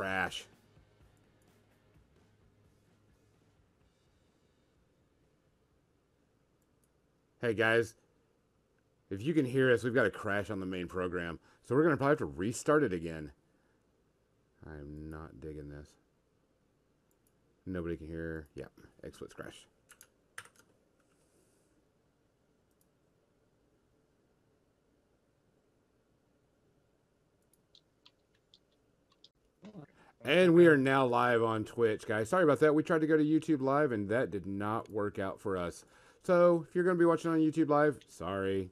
crash. Hey guys, if you can hear us, we've got a crash on the main program. So we're going to probably have to restart it again. I'm not digging this. Nobody can hear. Yep, XSplit's crashed. And we are now live on Twitch, guys. Sorry about that. We tried to go to YouTube Live, and that did not work out for us. So if you're going to be watching on YouTube Live, sorry.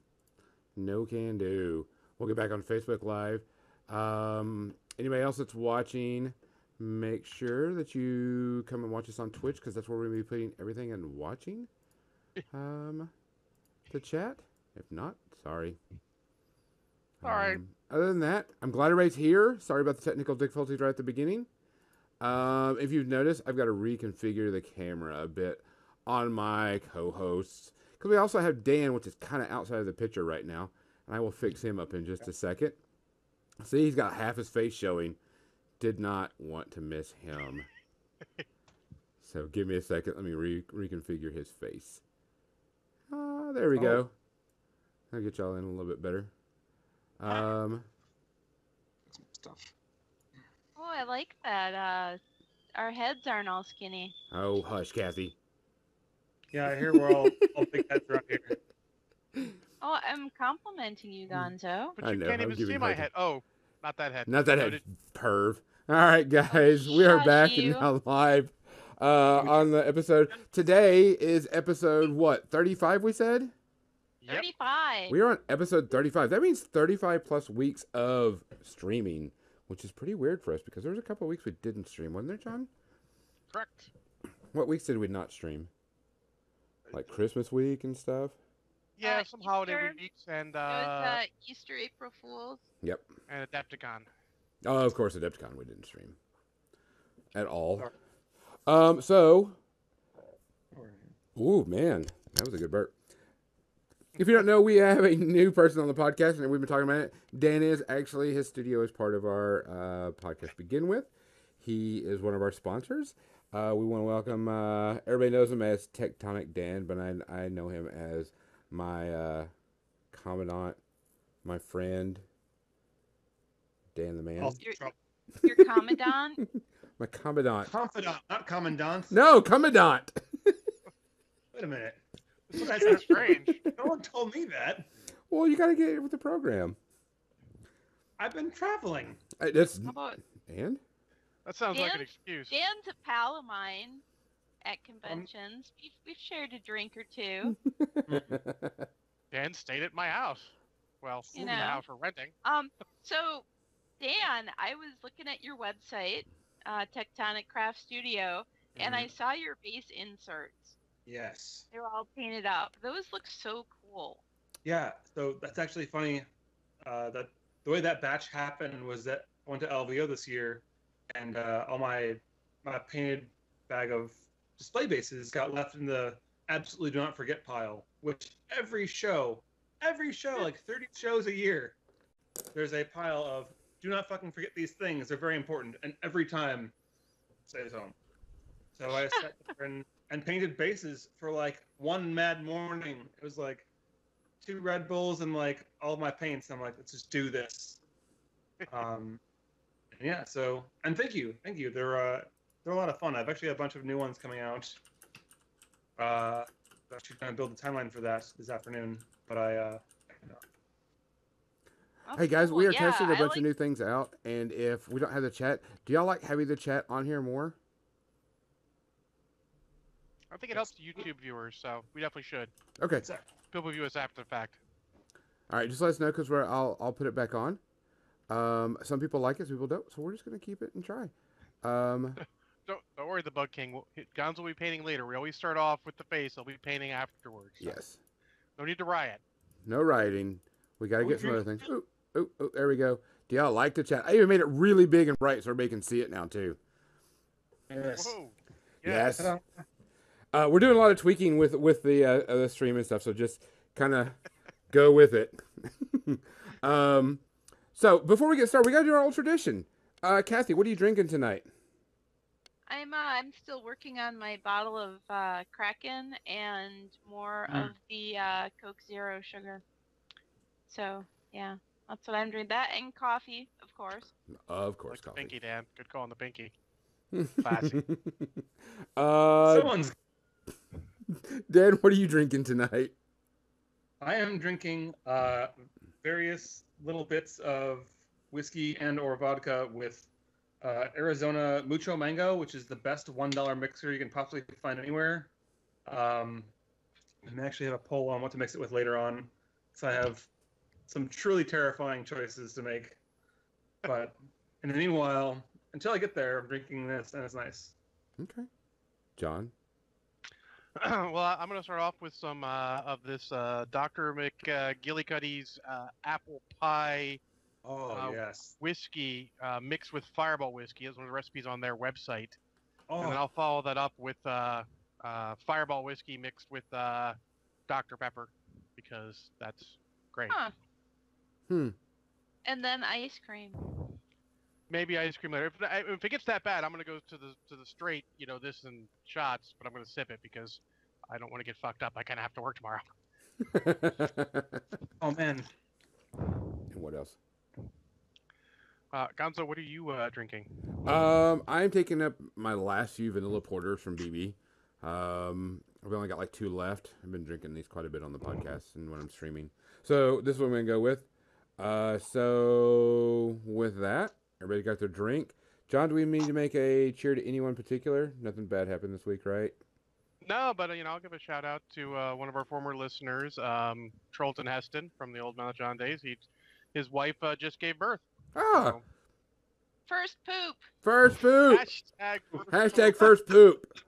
No can do. We'll get back on Facebook Live. Um, anybody else that's watching, make sure that you come and watch us on Twitch because that's where we're going to be putting everything and watching um, the chat. If not, sorry. All right. Um, other than that, I'm glad everybody's here. Sorry about the technical difficulties right at the beginning. Um, if you've noticed, I've got to reconfigure the camera a bit on my co-hosts because we also have Dan, which is kind of outside of the picture right now, and I will fix him up in just a second. See, he's got half his face showing. Did not want to miss him. so give me a second. Let me re- reconfigure his face. Ah, there we go. I'll get y'all in a little bit better. Um, stuff. Oh, I like that. Uh, our heads aren't all skinny. oh, hush, Kathy. Yeah, I hear we're all, all big heads around here. Oh, I'm complimenting you, Gonzo. But I know, can't I'm even see my a hard head. Oh, not that head. Not that head, Noted. perv. All right, guys, we are back you. and now live uh, on the episode. Today is episode what? Thirty-five. We said Yep. 35. we are on episode thirty-five. That means thirty-five plus weeks of streaming, which is pretty weird for us because there was a couple of weeks we didn't stream, wasn't there, John? Correct. What weeks did we not stream? Like Christmas week and stuff. Yeah, Uh, some holiday weeks and it was uh, uh, Easter, April Fools. Yep. and Adepticon. Oh, of course, Adepticon we didn't stream at all. Sorry. Um, so Ooh, man, that was a good burp. If you don't know, we have a new person on the podcast, and we've been talking about it. Dan is actually his studio is part of our uh, podcast. Begin with, he is one of our sponsors. Uh, we want to welcome. Uh, everybody knows him as Tectonic Dan, but I I know him as my uh, commandant, my friend, Dan the man, Also You're- Your commandant. my commandant. Confidant, not commandant. No, commandant. Wait a minute. That's what I said. strange. No one told me that. Well, you got to get with the program. I've been traveling. Uh, That's How about and That sounds like an Dan- excuse. Dan's a pal of mine at conventions. we've, we've shared a drink or two. Dan stayed at my house. Well, You in the know. house we're renting. Um, so Dan, I was looking at your website, uh, Tectonic Craft Studio, and I saw your base inserts. Yes. They were all painted up. Those look so cool. Yeah. So that's actually funny. Uh, that the way that batch happened was that I went to LVO this year, and uh, all my my painted bag of display bases got left in the absolutely do not forget pile. Which every show, every show, like 30 shows a year, there's a pile of do not fucking forget these things. They're very important, and every time stays home. So I sat there and, and painted bases for like one mad morning. It was like two Red Bulls and like all my paints. I'm like, let's just do this. Um, and yeah. So and thank you, thank you. They're uh, they're a lot of fun. I've actually got a bunch of new ones coming out. Uh, I'm actually trying to build the timeline for that this afternoon. But I uh, Oh, Hey guys, we are Yeah, testing a bunch like- of new things out, and if we don't have the chat, do y'all like having the chat on here more? I think it helps YouTube viewers, so we definitely should. Okay, sorry. People view us after the fact. all right, just let us know because we're I'll I'll put it back on. Um, some people like it, some people don't, so we're just gonna keep it and try. Um, Don't, don't worry, the Bug King. Guns will be painting later. We always start off with the face. He'll be painting afterwards. so yes, No need to riot. no rioting. We got to Oh, get some other things. Oh, oh, oh, there we go. Do y'all like the chat? I even made it really big and bright so everybody can see it now too. Yes. Whoa. Yes. Ta-da. Uh, we're doing a lot of tweaking with with the uh, the stream and stuff, so just kind of go with it. um, so before we get started, we got to do our old tradition. Uh, Kathy, what are you drinking tonight? I'm uh, I'm still working on my bottle of uh, Kraken and more Mm. of the uh, Coke Zero sugar. So yeah, that's what I'm drinking. That and coffee, of course. Of course, Like coffee. pinky, Dan. Good call on the pinky. Classy. uh, Someone's. Dan, what are you drinking tonight? I am drinking uh, various little bits of whiskey and or vodka with uh, Arizona Mucho Mango, which is the best one dollar mixer you can possibly find anywhere. Um, I actually have a poll on what to mix it with later on, so I have some truly terrifying choices to make. But in the meanwhile, until I get there, I'm drinking this, and it's nice. Okay, John. well, I- I'm going to start off with some uh, of this uh, Dr. McGillicuddy's uh, apple pie Oh Uh, yes. whiskey uh, mixed with Fireball whiskey. That's one of the recipes on their website. Oh, And then I'll follow that up with uh, uh, Fireball whiskey mixed with uh, Dr. Pepper because that's great. Huh. Hmm. And then ice cream. Maybe ice cream later. If, if it gets that bad, I'm going to go to the to the straight, you know, this and shots, but I'm going to sip it because I don't want to get fucked up. I kind of have to work tomorrow. and oh man. And what else? Uh, Gonzo, what are you uh, drinking? Um, I'm taking up my last few vanilla porters from BB. Um, I've only got like two left. I've been drinking these quite a bit on the podcast and when I'm streaming. So this is what I'm gonna go with. Uh, so with that, everybody got their drink. John, do we mean to make a cheer to anyone particular? Nothing bad happened this week, right? No, but uh, you know, I'll give a shout out to uh, one of our former listeners, um, Trolton Heston from the old Mount John days. He, his wife uh, just gave birth. Ah, so- First poop. first poop. Hashtag. Hashtag first poop.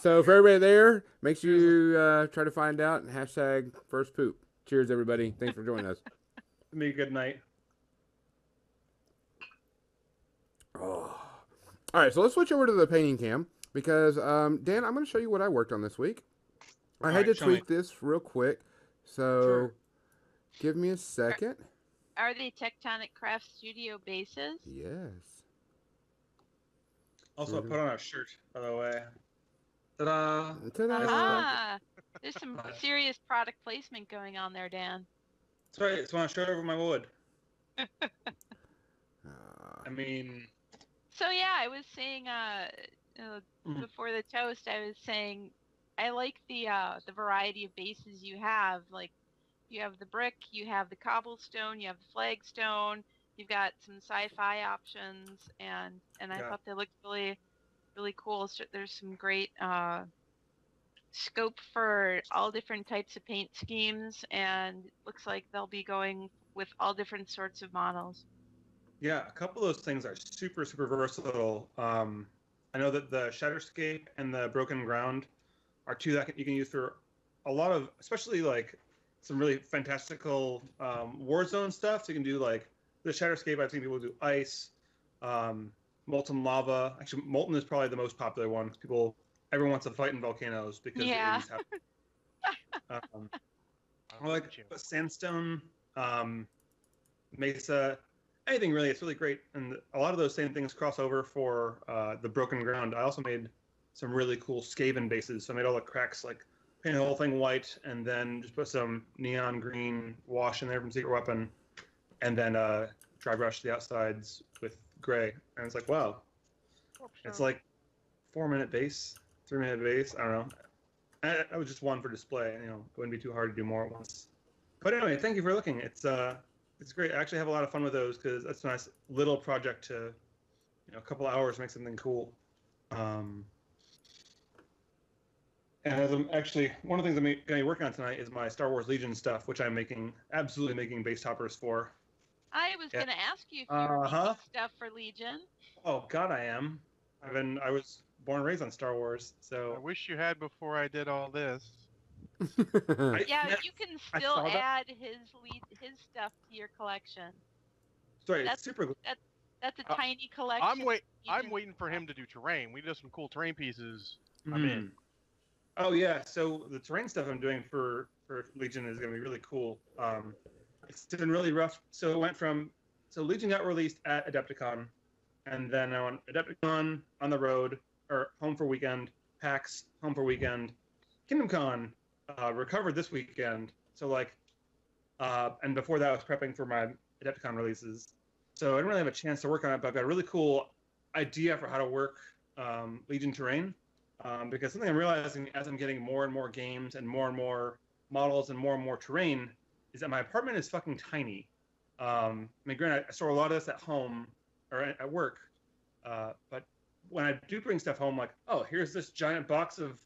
So for everybody there, make sure you uh, try to find out and hashtag first poop. Cheers, everybody. Thanks for joining us. Me good night. Oh. All right, so let's switch over to the painting cam because um, Dan, I'm going to show you what I worked on this week. I had Alright, to show me. tweak this real quick, so Sure. give me a second. Are they Tectonic Craft Studio bases? Yes. Also, I Mhm. put on a shirt, by the way. Ta-da! Ta-da! Aha! There's some serious product placement going on there, Dan. That's right. It's when I showed over my wood. Ah, I mean, So yeah, I was saying uh, uh Mhm. before the toast, I was saying I like the uh the variety of bases you have. Like you have the brick, you have the cobblestone, you have the flagstone, you've got some sci-fi options, and and I Yeah. thought they looked really really cool. So there's some great uh scope for all different types of paint schemes, and looks like they'll be going with all different sorts of models. yeah, a couple of those things are super, super versatile. Um, I know that the Shatterscape and the Broken Ground are two that you can use for a lot of, especially like some really fantastical um, Warzone stuff. So you can do like the Shatterscape. I've seen people do ice, um, molten lava. Actually, molten is probably the most popular one. People, everyone wants to fight in volcanoes because Yeah. the 80s have um, I'll like sandstone, um, mesa, anything really. It's really great, and a lot of those same things cross over for uh, the broken ground. I also made some really cool Skaven bases. So I made all the cracks like paint the whole thing white, and then just put some neon green wash in there from Secret Weapon, and then uh, dry brush the outsides with gray. And it's like, wow, Oh, it's like four minute base, three minute base. I don't know. I, I was just one for display. You know, it wouldn't be too hard to do more at once. But anyway, thank you for looking. It's uh, it's great. I actually have a lot of fun with those because that's a nice little project to, you know, a couple hours make something cool. Um, and as I'm actually one of the things I'm going to be working on tonight is my Star Wars Legion stuff, which I'm making absolutely making base toppers for. I was Yeah. gonna ask you if you were Uh-huh. stuff for Legion. Oh God, I am. I've been I was born and raised on Star Wars, so. I wish you had before I did all this. I- Yeah, that- you can still saw that. add his lead, his stuff to your collection. sorry, that's- super. That's a Uh, tiny collection. I'm wait. I'm waiting for him to do terrain. We did some cool terrain pieces. I'm in. Mm. Oh yeah, so the terrain stuff I'm doing for for Legion is going to be really cool. Um, it's been really rough. So it went from so Legion got released at Adepticon, and then on Adepticon on the road or home for weekend, PAX home for weekend, Kingdom Con uh, recovered this weekend. So like, uh, and before that I was prepping for my Adepticon releases. So I didn't really have a chance to work on it, but I've got a really cool idea for how to work um, Legion terrain um, because something I'm realizing as I'm getting more and more games and more and more models and more and more terrain is that my apartment is fucking tiny. Um, I mean, granted, I store a lot of this at home or at work, uh, but when I do bring stuff home, like, oh, here's this giant box of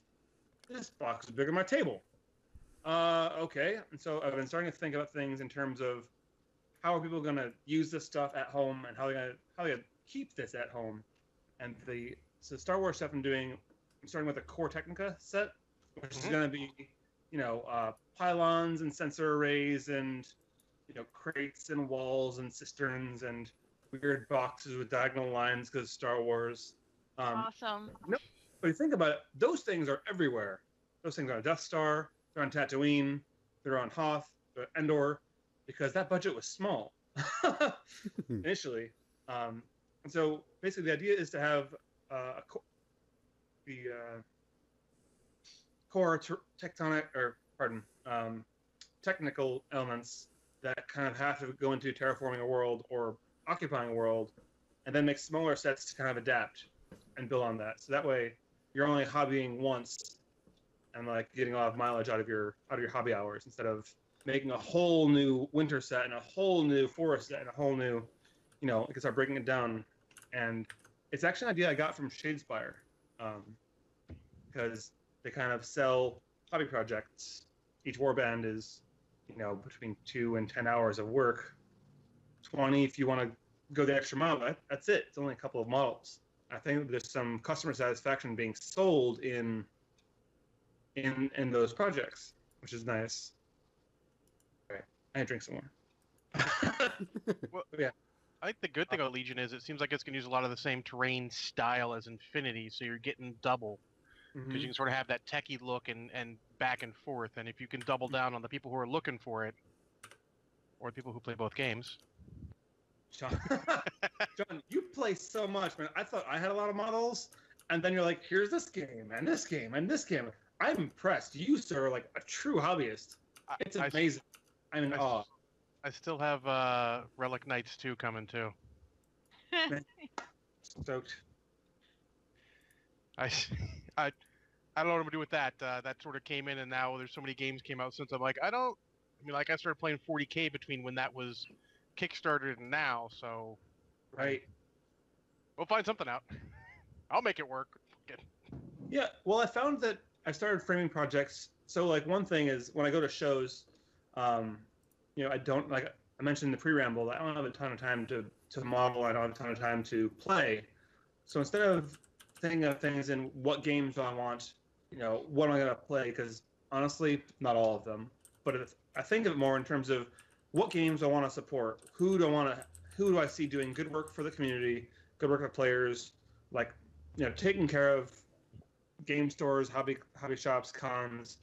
this box is bigger than my table. Uh, okay, and so I've been starting to think about things in terms of how are people going to use this stuff at home and how they're going to how they gonna keep this at home. And the so Star Wars stuff I'm doing I'm starting with a core Technica set, which is Mhm. going to be, you know, uh, pylons and sensor arrays and, you know, crates and walls and cisterns and weird boxes with diagonal lines because Star Wars. Um, awesome. No, but you think about it, those things are everywhere. Those things are on Death Star, they're on Tatooine, they're on Hoth, they're Endor, because that budget was small initially. Um, and so basically, the idea is to have uh, a co- the uh, core ter- tectonic, or pardon, um, technical elements that kind of have to go into terraforming a world or occupying a world, and then make smaller sets to kind of adapt and build on that. So that way, you're only hobbying once and like getting a lot of mileage out of your out of your hobby hours instead of making a whole new winter set and a whole new forest set and a whole new, you know, you can start breaking it down. And it's actually an idea I got from Shadespire, um, because they kind of sell hobby projects. Each warband is, you know, between two and ten hours of work. Twenty if you want to go the extra mile. But that's it. It's only a couple of models. I think there's some customer satisfaction being sold in in in those projects, which is nice. Okay, I drink some more. well, yeah. I think the good thing about Legion is it seems like it's going to use a lot of the same terrain style as Infinity, so you're getting double because Mhm. you can sort of have that techie look and, and back and forth. And if you can double down on the people who are looking for it, or the people who play both games, John, John, you play so much, man. I thought I had a lot of models, and then you're like, here's this game and this game and this game. I'm impressed. You, sir, are like a true hobbyist. I, It's I- amazing. I'm in I- awe. I still have uh, Relic Knights 2 coming too. Stoked. I, I, I don't know what I'm gonna do with that. Uh, that sort of came in, and now there's so many games came out since. I'm like, I don't. I mean, like I started playing 40k between when that was kickstarted and now, so Right. we'll find something out. I'll make it work. Yeah. Well, I found that I started framing projects. So, like, one thing is when I go to shows, um, you know, I don't like I mentioned in the pre-ramble. I don't have a ton of time to to model. I don't have a ton of time to play. So instead of thinking of things in what games do I want, you know, what am I going to play? Because honestly, not all of them. But if, I think of it more in terms of what games I want to support. Who do I want to? Who do I see doing good work for the community? Good work for players. Like, you know, taking care of game stores, hobby hobby shops, cons,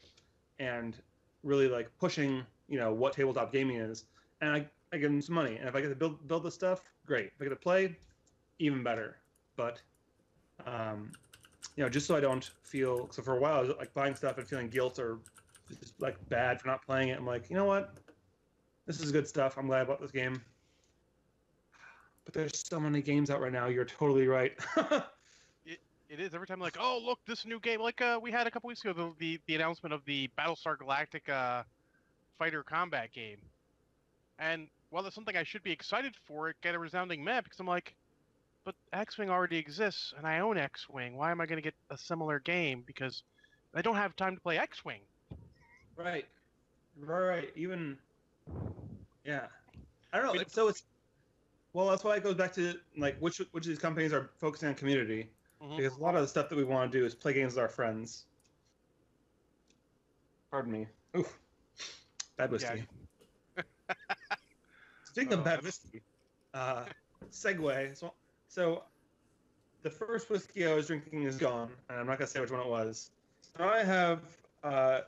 and really like pushing, you know, what tabletop gaming is. And I, I give them some money. And if I get to build build this stuff, great. If I get to play, even better. But um, you know, just so I don't feel so for a while I was like buying stuff and feeling guilt or just like bad for not playing it. I'm like, you know what? This is good stuff. I'm glad I bought this game. But there's so many games out right now. You're totally right. It is every time like, oh look, this new game. Like uh, we had a couple weeks ago the, the the announcement of the Battlestar Galactica fighter combat game, and while that's something I should be excited for, it got a resounding meh because I'm like, but X-wing already exists and I own X-wing. Why am I going to get a similar game? Because I don't have time to play X-wing. Right. Right, right. Even yeah. I don't know. So it's well, that's why it goes back to like which which of these companies are focusing on community Mhm. because a lot of the stuff that we want to do is play games with our friends. Pardon me. Oof. Bad whiskey. Yeah. Speaking of Oh, bad whiskey, uh, segue. So, so the first whiskey I was drinking is gone, and I'm not gonna say which one it was. So I have. Uh,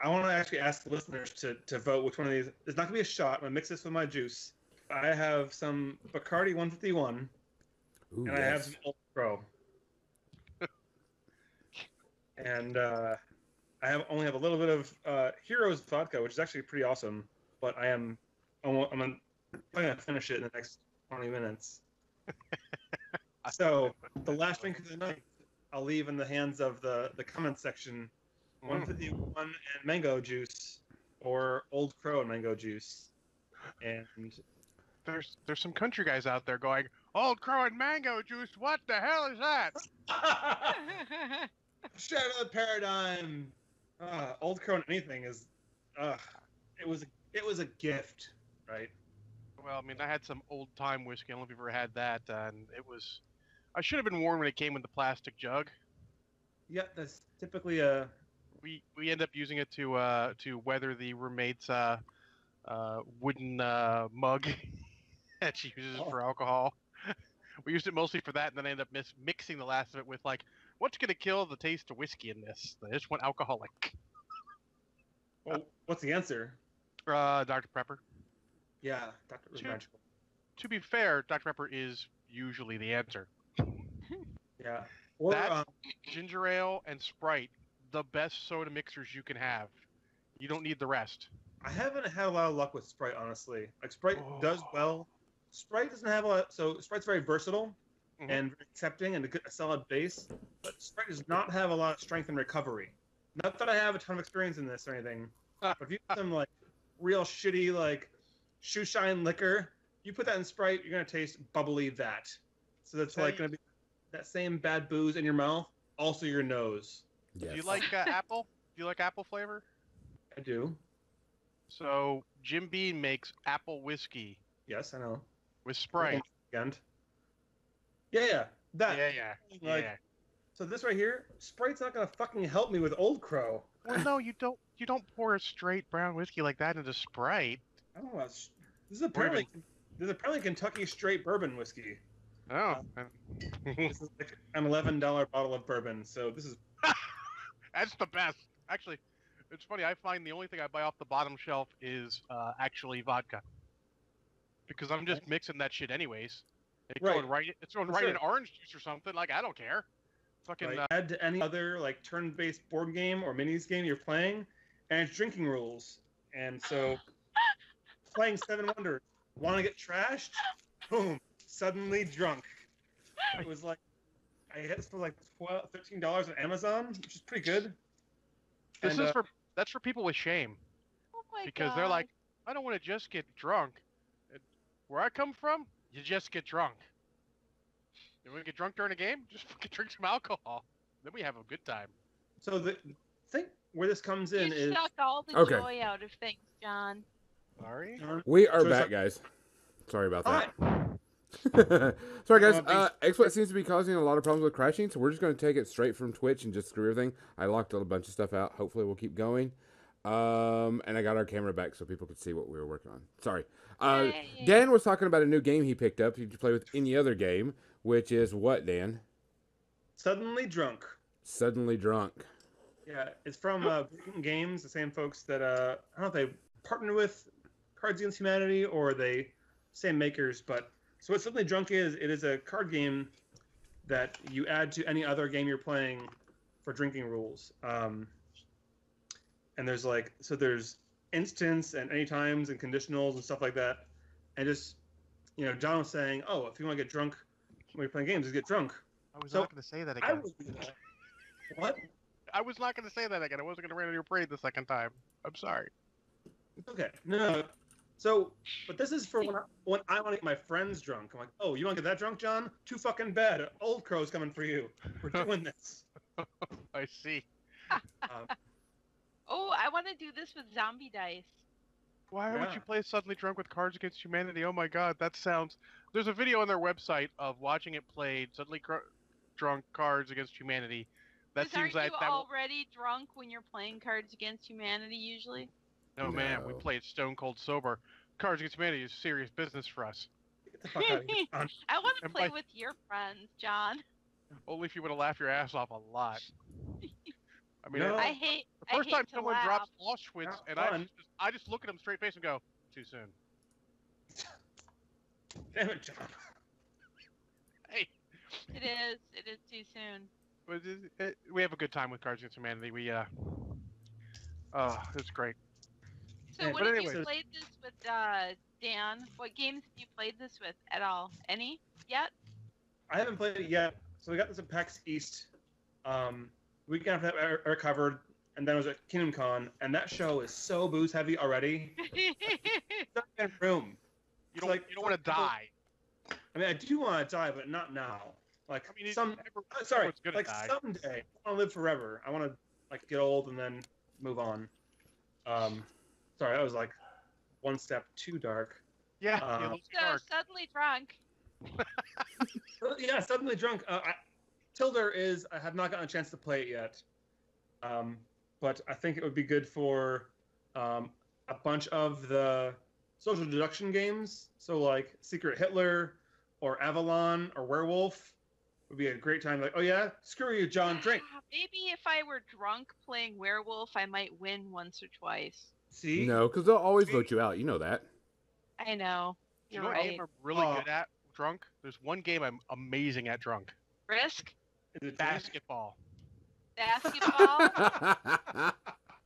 I want to actually ask the listeners to, to vote which one of these. It's not gonna be a shot. I'm gonna mix this with my juice. I have some Bacardi 151, Ooh, and I have some Old Crow. And uh, I have only have a little bit of uh, Heroes vodka, which is actually pretty awesome. But I am, I'm, I'm gonna, I'm gonna finish it in the next 20 minutes. so the last drink of the night, I'll leave in the hands of the the comment section. Mm. 151 and mango juice, or Old Crow and mango juice, and There's there's some country guys out there going, Old Crow and mango juice. What the hell is that? Shadow of the Paradigm. Uh, Old Crow and anything is, uh, it was it was a gift, right? Well, I mean, I had some old time whiskey. I don't know if you've ever had that, and it was. I should have been warned when it came in the plastic jug. Yeah, that's typically a We we end up using it to uh to weather the roommate's uh uh wooden uh mug that she uses Oh. for alcohol. we used it mostly for that, and then I ended up mis- mixing the last of it with like, what's gonna kill the taste of whiskey in this? I just went alcoholic. well, what's the answer? Uh, Dr Pepper. Yeah, was Two. magical. To be fair, Dr Pepper is usually the answer. Yeah, or That's- um, ginger ale and Sprite, the best soda mixers you can have. You don't need the rest. I haven't had a lot of luck with Sprite, honestly. Like Sprite does Oh. well. Sprite doesn't have a lot. So Sprite's very versatile Mhm. and accepting and a, good, a solid base. But Sprite does not have a lot of strength and recovery. Not that I have a ton of experience in this or anything. but if you have some like real shitty like shoe shine liquor, you put that in Sprite, you're gonna taste bubbly that. So that's Tell like gonna be that same bad booze in your mouth, also your nose. Do you like uh, apple? Do you like apple flavor? I do. So Jim Beam makes apple whiskey Yes, I know. with Sprite. And yeah, yeah, that. Yeah, yeah, Like, yeah. So this right here, Sprite's not gonna fucking help me with Old Crow. Well, no, you don't. You don't pour a straight brown whiskey like that into Sprite. I don't know. This is apparently this is apparently Kentucky straight bourbon whiskey. Oh, This is like an eleven dollar bottle of bourbon. So this is that's the best. Actually, it's funny. I find the only thing I buy off the bottom shelf is uh, actually vodka, because I'm just mixing that shit anyways. It's Right. going right. It's going For right in orange juice or something. Like I don't care. Fucking like, uh, add to any other like turn-based board game or minis game you're playing, and it's drinking rules. And so, playing Seven Wonders, want to get trashed? Boom! Suddenly drunk. It was like I hit this for like 12 13 dollars on Amazon, which is pretty good. this And, is uh, for that's for people with shame oh my because God. they're like, I don't want to just get drunk. Where I come from, you just get drunk. You want to get drunk during a game? Just fucking drink some alcohol. Then we have a good time. So the thing where this comes in you is suck all the Okay. joy out of things, John. Sorry. We are So back, guys. Sorry about that. right. Sorry, guys. Uh, Uh, XSplit seems to be causing a lot of problems with crashing, so we're just going to take it straight from Twitch and just screw everything. I locked a bunch of stuff out. Hopefully, we'll keep going. Um, and I got our camera back so people could see what we were working on. Sorry. Uh, Dan was talking about a new game he picked up. You can play with any other game, which is what, Dan? suddenly drunk. Suddenly drunk. Yeah, it's from uh, Games, the same folks that uh, I don't know if they partner with Cards Against Humanity or they same makers, but so what Suddenly Drunk is, it is a card game that you add to any other game you're playing for drinking rules. Um, and there's like so there's instance and any times and conditionals and stuff like that. And just you know, John was saying, oh, if you want to get drunk when you're playing games, just get drunk. I was So, not going to say that again. do that. What? I was not going to say that again. I wasn't going to rain on your parade the second time. I'm sorry. Okay. No, no. So, but this is for when I, when I want to get my friends drunk. I'm like, oh, you want to get that drunk, John? Too fucking bad. Old Crow's coming for you. We're doing this. I see. Um, Oh, I want to do this with zombie dice. Why would Yeah. you play Suddenly Drunk with Cards Against Humanity? Oh my god, that sounds. There's a video on their website of watching it played, Suddenly Cr- Drunk Cards Against Humanity, That 'Cause aren't seems like you that. will- already drunk when you're playing Cards Against Humanity usually? No, man, we No. played Stone Cold sober. Cards Against Humanity is serious business for us. Get the fuck out of here. John. I want to play by- with your friends, John. Only if you would have laughed your ass off a lot. I mean, No. I hate. The first time someone laugh. drops Auschwitz, Not and I just, I just look at them straight face and go, too soon. Damn it, John. Hey, It is. It is too soon. but it, it, we have a good time with Cards Against Humanity. We, uh, oh, it's great. So, Yeah, what but have you played this with, uh, Dan? What games have you played this with at all? Any yet? I haven't played it yet. So we got this at PAX East. Um, weekend after that, I- I recovered, and then I was at Kingdom Con, and that show is so booze heavy already. Not in room. You don't, like- you don't want to die. I mean, I do want to die, but not now. Like I mean, some, every- uh, sorry, like die. someday I want to live forever. I want to like get old and then move on. Um, sorry, that was like one step too dark. Yeah, uh, so suddenly drunk. Uh, yeah, suddenly drunk. Uh, I, Tilder is. I have not gotten a chance to play it yet, um, but I think it would be good for um, a bunch of the social deduction games. So like Secret Hitler or Avalon or Werewolf would be a great time. Like, oh yeah, screw you, John. Drink. Maybe if I were drunk playing werewolf, I might win once or twice. See, No, because they'll always vote you out. You know that. I know. You You're know what right. game I'm really Oh. good at drunk? There's one game I'm amazing at drunk. Risk Is it drink? Basketball. Basketball.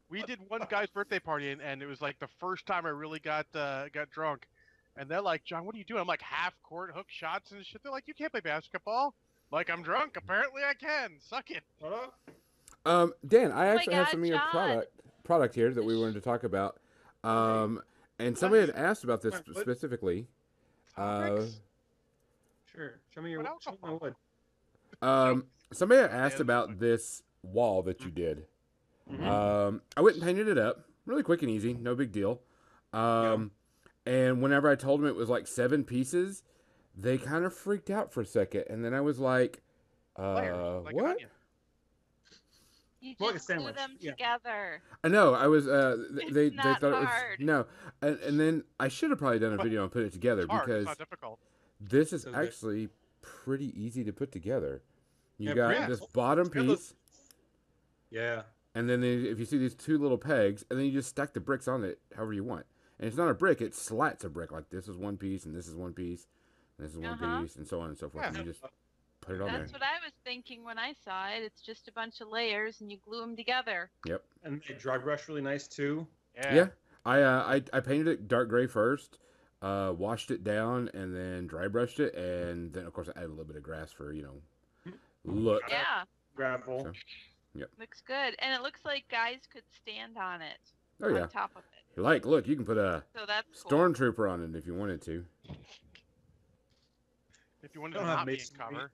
We did one guy's birthday party, and, and it was like the first time I really got uh, got drunk. And they're like, John, what are you doing? I'm like half court hook shots and shit. They're like, you can't play basketball. Like I'm drunk. Apparently I can. Suck it. Hold up. Um, Dan, I Oh my actually have some of your John. product product here that we wanted to talk about. Um, and somebody had asked about this What- what- specifically. Uh, Sure. Show me your. What Show me my wood. um, somebody had asked about this wall that you did. Mhm. Um, I went and painted it up, really quick and easy, no big deal. Um, and whenever I told them it was like seven pieces, they kind of freaked out for a second, and then I was like, uh, Layers, like "What?" onion. You More like a just glue sandwich, them yeah. together. I know. I was. Uh, th- It's they they not thought it was hard. no, and, and then I should have probably done a video and put it together It's hard. because It's not difficult. this is So good. actually pretty easy to put together. You Yeah, got yeah. this bottom Together. piece, Yeah. and then the- if you see these two little pegs, and then you just stack the bricks on it however you want. And it's not a brick; it slats a brick. Like this is one piece, and this is one piece, and this is one Uh-huh. piece, and so on and so forth. Yeah. And you just put it on That's there. what I was thinking when I saw it. It's just a bunch of layers and you glue them together. Yep. And they dry brush really nice too. Yeah. Yeah, I, uh, I I painted it dark gray first, uh, washed it down, and then dry brushed it, and then of course I added a little bit of grass for you know look. Yeah, Gravel. So- looks good. And it looks like guys could stand on it. Oh yeah, On top of it. like look, you can put a So that's cool. stormtrooper on it if you wanted to. If you wanted to have not be in cover.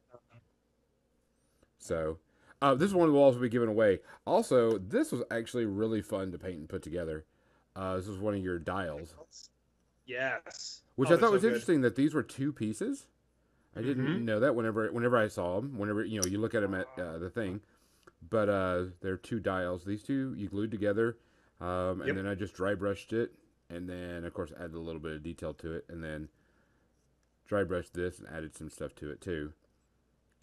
So, uh, this is one of the walls we'll be giving away. Also, this was actually really fun to paint and put together. Uh, this was one of your dials, Yes. which Oh, I thought they're so was good. interesting that these were two pieces. I didn't Mhm. know that whenever whenever I saw them. Whenever you know you look at them at uh, the thing, but uh, they're two dials. These two you glued together, um, and Yep. then I just dry brushed it, and then of course added a little bit of detail to it, and then dry brushed this and added some stuff to it too.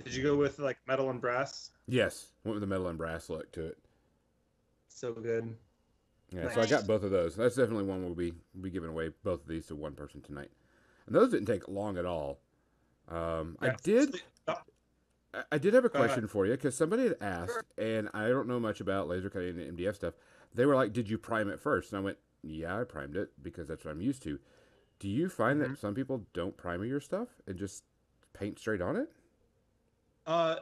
Did you go with like metal and brass? Yes, went with the metal and brass look to it. So good. Yeah, so I got both of those. That's definitely one we'll be we'll be giving away both of these to one person tonight. And those didn't take long at all. Um, I did especially- I- did have a ahead. question for you because somebody had asked, and I don't know much about laser cutting and MDF stuff. They were like, "Did you prime it first? And I went, "Yeah, I primed it because that's what I'm used to." Do you find Mhm. that some people don't primer your stuff and just paint straight on it? Uh.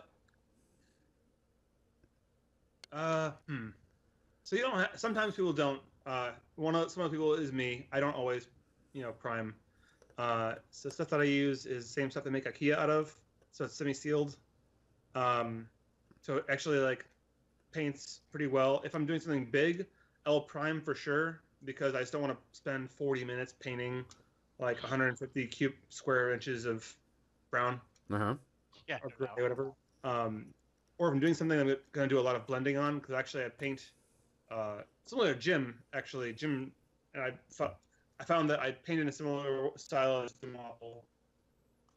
Uh. Hmm. So you don't. Ha- sometimes people don't. Uh. One of some of the people is me. I don't always, you know, prime. Uh. So stuff that I use is the same stuff they make IKEA out of. So it's semi-sealed. Um. So it actually like paints pretty well. If I'm doing something big, I'll prime for sure because I just don't want to spend 40 minutes painting like 150 cube square inches of brown Uh huh. Yeah. or gray, whatever. Um, or if I'm doing something I'm going to do a lot of blending on, because actually I paint uh, similar to Jim. Actually, Jim and I fo- I found that I painted a similar style as the model,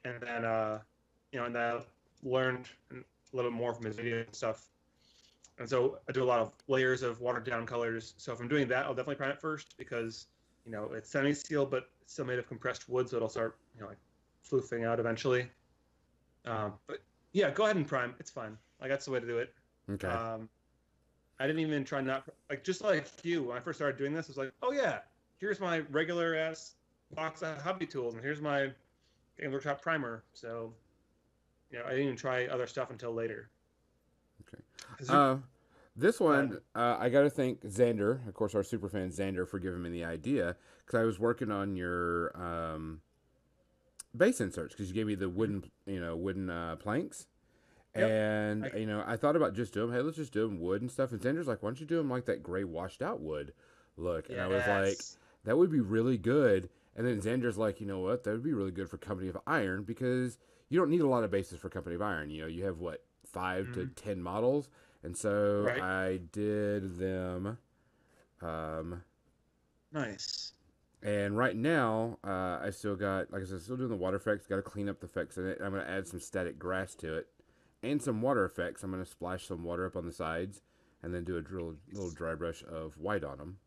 and then uh, you know, and then I learned a little bit more from his video and stuff. And so I do a lot of layers of watered down colors. So if I'm doing that, I'll definitely prime it first because you know it's semi-sealed, but it's still made of compressed wood, so it'll start you know like floofing out eventually. Um, but yeah, go ahead and prime. It's fine. Like that's the way to do it. Okay. Um, I didn't even try not like just like you when I first started doing this. I was like, oh yeah, here's my regular ass box of hobby tools, and here's my Game Workshop primer. So, you know, I didn't even try other stuff until later. Okay. you- Uh, this one, uh, I got to thank Xander, of course, our super fan Xander, for giving me the idea because I was working on your um, base inserts because you gave me the wooden, you know, wooden uh, planks. Yep. And I- you know, I thought about just doing, hey, let's just do them wood and stuff. And Xander's like, why don't you do them like that gray washed out wood look? And I was like, that would be really good. And then Xander's like, you know what? That would be really good for Company of Iron because you don't need a lot of bases for Company of Iron. You know, you have what 5 to ten models, and so Right. I did them. Um, nice. and right now, uh, I still got, like I said, still doing the water effects. Got to clean up the effects in it. I'm gonna add some static grass to it, and some water effects. I'm gonna splash some water up on the sides, and then do a drill, little dry brush of white on them,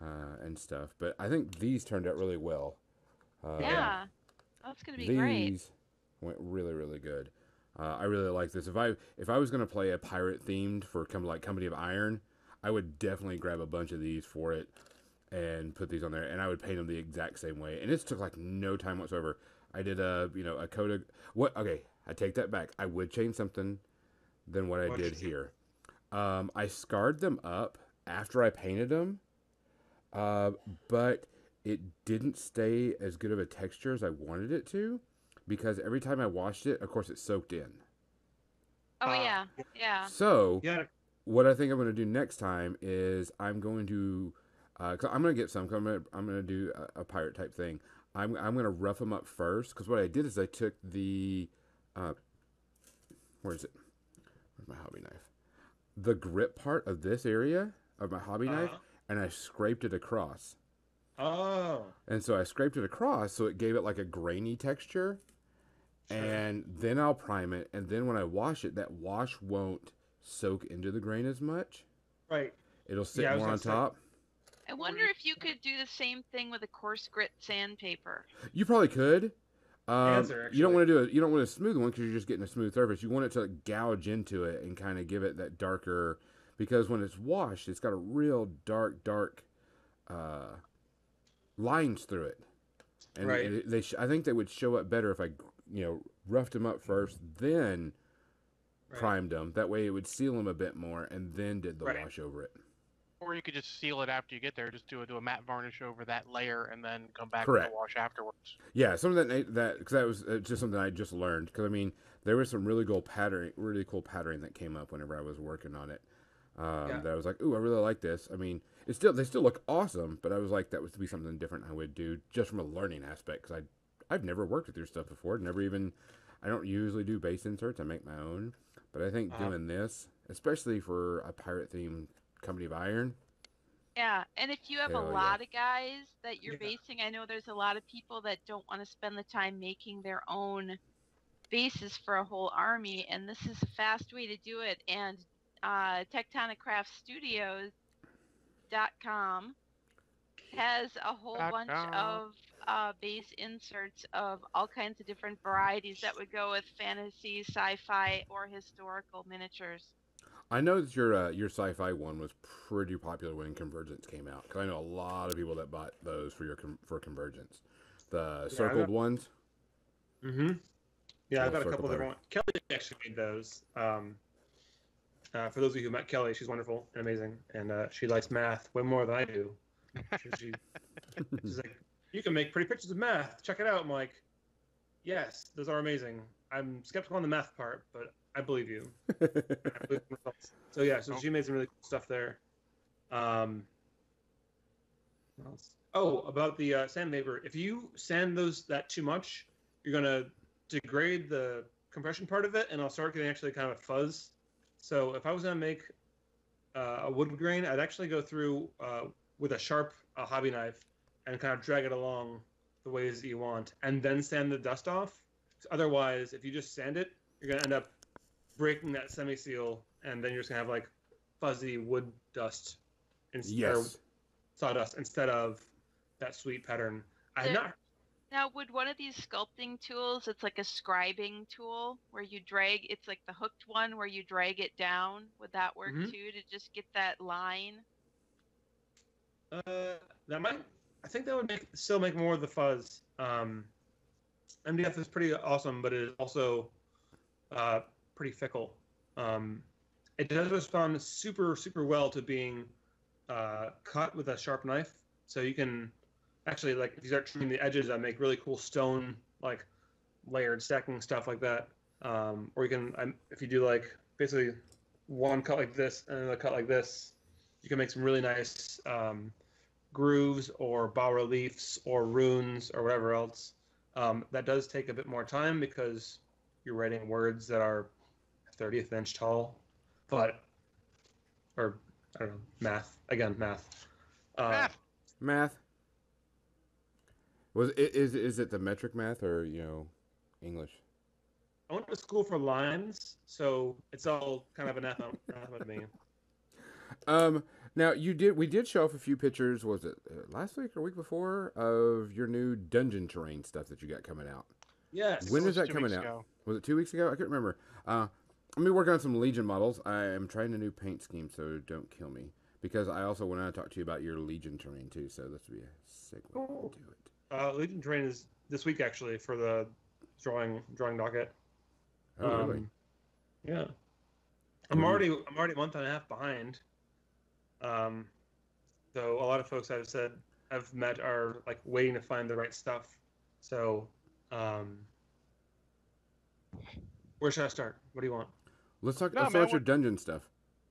uh, and stuff. But I think these turned out really well. Uh, yeah, that's gonna be these great. Went really, really good. Uh, I really like this. If I if I was gonna play a pirate themed for come like Company of Iron, I would definitely grab a bunch of these for it and put these on there, and I would paint them the exact same way. And this took like no time whatsoever. I did a you know a coat of what? Okay, I take that back. I would change something than what I What'd did here. Um, I scarred them up after I painted them, uh, but it didn't stay as good of a texture as I wanted it to because every time I washed it, of course, it soaked in. Oh Ah, yeah, yeah. So Yeah. what I think I'm going to do next time is I'm going to, uh, i I'm going to get some. 'cause I'm going to I'm going to do a, a pirate type thing. I'm I'm going to rough them up first because what I did is I took the, uh, where is it? Where's my hobby knife? The grip part of this area of my hobby knife, Uh-huh. and I scraped it across. Oh. And so I scraped it across so it gave it like a grainy texture. Sure. And then I'll prime it. And then when I wash it, that wash won't soak into the grain as much. Right. It'll sit Yeah, more on gonna say- top. I wonder if you could do the same thing with a coarse grit sandpaper. You probably could. Um, Answer, you don't want to do it. You don't want a smooth one because you're just getting a smooth surface. You want it to gouge into it and kind of give it that darker. Because when it's washed, it's got a real dark, dark uh, lines through it. And Right. it- they, sh- I think they would show up better if I, you know, roughed them up first, then Right. primed them. That way, it would seal them a bit more, and then did the Right. wash over it. Or you could just seal it after you get there. Just do a do a matte varnish over that layer, and then come back Correct. the wash afterwards. Yeah, some of that that because that was uh, just something I just learned. Because I mean, there was some really cool pattern, really cool patterning that came up whenever I was working on it. Um, Yeah. That I was like, ooh, I really like this. I mean, it's still they still look awesome, but I was like, that was to be something different I would do just from a learning aspect. Because I I've never worked with your stuff before. Never even I don't usually do base inserts. I make my own, but I think Uh-huh. doing this, especially for a pirate themed company of iron, Yeah, and if you have Hell a yeah. lot of guys that you're Yeah. basing, I know there's a lot of people that don't want to spend the time making their own bases for a whole army, and this is a fast way to do it. And uh, Tectonic Craft has a whole Dot bunch com. of uh, base inserts of all kinds of different varieties that would go with fantasy, sci-fi, or historical miniatures. I know that your uh, your sci-fi one was pretty popular when Convergence came out because I know a lot of people that bought those for your for Convergence, the I circled know. ones. Mm-hmm. Yeah, I've got a couple circle different ones. Kelly actually made those. Um, uh, for those of you who met Kelly, she's wonderful and amazing, and uh, she likes math way more than I do. She, she, she's like, "You can make pretty pictures of math. Check it out." I'm like, "Yes, those are amazing. I'm skeptical on the math part, but I believe you." I believe. So yeah, so she made some really cool stuff there. Um? Oh, about the uh, sandpaper. If you sand those that too much, you're gonna degrade the compression part of it, and I'll start getting actually kind of a fuzz. So if I was gonna make uh, a wood grain, I'd actually go through uh, with a sharp uh, hobby knife and kind of drag it along the ways that you want, and then sand the dust off. Otherwise, if you just sand it, you're gonna end up breaking that semi seal, and then you're just gonna have like fuzzy wood dust instead Yes. sawdust instead of that sweet pattern. I have not. Now, would one of these sculpting tools, it's like a scribing tool where you drag, it's like the hooked one where you drag it down. Would that work Mhm. too to just get that line? Uh, that might. I think that would make still make more of the fuzz. Um, MDF is pretty awesome, but it is also uh, pretty fickle. Um, it does respond super super well to being uh, cut with a sharp knife, so you can actually like if you start trimming the edges, I make really cool stone like layered stacking stuff like that. Um, or you can um, if you do like basically one cut like this and another cut like this, you can make some really nice um, grooves or bas reliefs or runes or whatever else. Um, that does take a bit more time because you're writing words that are 30th inch tall, but or I don't know math again math. Uh, Math. Math. Was it is is it the metric math or you know English? I went to school for lines, so it's all kind of anathema, anathema to me. Um, now you did we did show off a few pictures. Was it uh, last week or week before of your new dungeon terrain stuff that you got coming out? Yes. When was that two coming weeks out? ago. Was it two weeks ago? I can't remember. Uh, I'm gonna be working on some Legion models. I am trying a new paint scheme, so don't kill me because I also want to talk to you about your Legion terrain too. So this would be a segue Cool. into it. Uh, Legion terrain is this week actually for the drawing drawing docket. Oh, really? Um, Yeah. I'm already I'm already a month and a half behind. Um, so a lot of folks I've said I've met are like waiting to find the right stuff. So, um, where should I start? What do you want? Let's talk. No, let's man, talk about your dungeon stuff.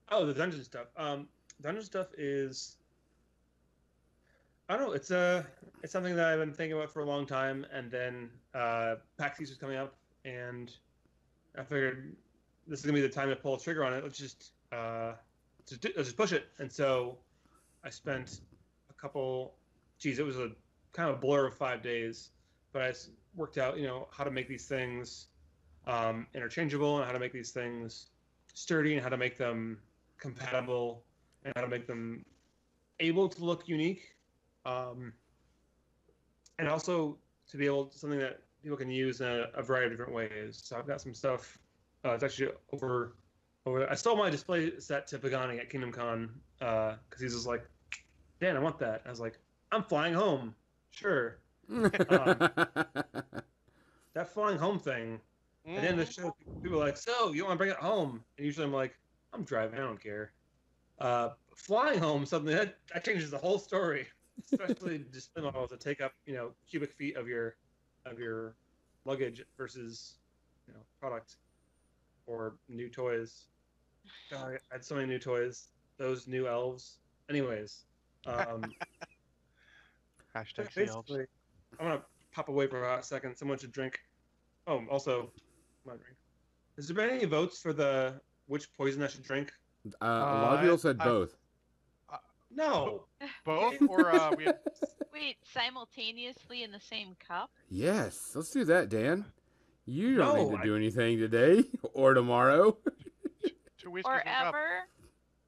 Oh, the dungeon stuff. Um, dungeon stuff is. I don't know. It's a it's something that I've been thinking about for a long time, and then uh, PAX East was coming up, and I figured this is gonna be the time to pull the trigger on it. Let's just uh, just, just push it. And so I spent a couple. Geez, it was a kind of a blur of five days, but I worked out, you know, how to make these things um, interchangeable and how to make these things sturdy and how to make them compatible and how to make them able to look unique um, and also to be able to something that people can use in a, a variety of different ways so i've got some stuff uh, it's actually over over i stole my display set to pagani at kingdom con because he's just like dan i want that i was like i'm flying home sure that flying home thing at the end of the show, people are like, "So you want to bring it home?" And usually I'm like, "I'm driving. I don't care." Uh, flying home, something that that changes the whole story, especially display models that take up you know cubic feet of your of your luggage versus you know product or new toys. God, I had so many new toys. Those new elves. Anyways, um, Hashtag sea elves. basically, I'm gonna pop away for a hot second. Someone should drink. Oh, also, my drink. Has there been any votes for the which poison I should drink? uh, a lot of Uh, people said I- both. No. Both or uh, we had Wait, simultaneously in the same cup? yes, let's do that, Dan. You don't No, need to I- do anything today or tomorrow. Two whiskeys Or in a cup. ever?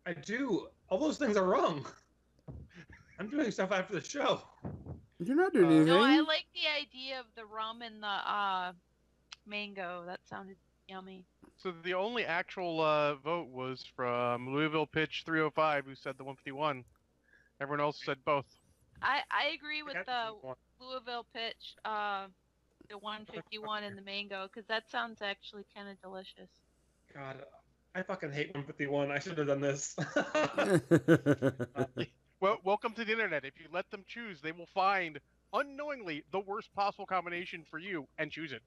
I do. All those things are wrong. I'm doing stuff after the show. You're not doing Uh, anything. No, I like the idea of the rum and the uh, mango. That sounded yummy. So the only actual uh, vote was from Louisville Pitch 305, who said the 151. Everyone else said both. I, I agree with the. Louisville pitch, uh, the 151 and the mango, because that sounds actually kind of delicious. God, I fucking hate 151. I should have done this. Well, welcome to the internet. If you let them choose, they will find unknowingly the worst possible combination for you and choose it.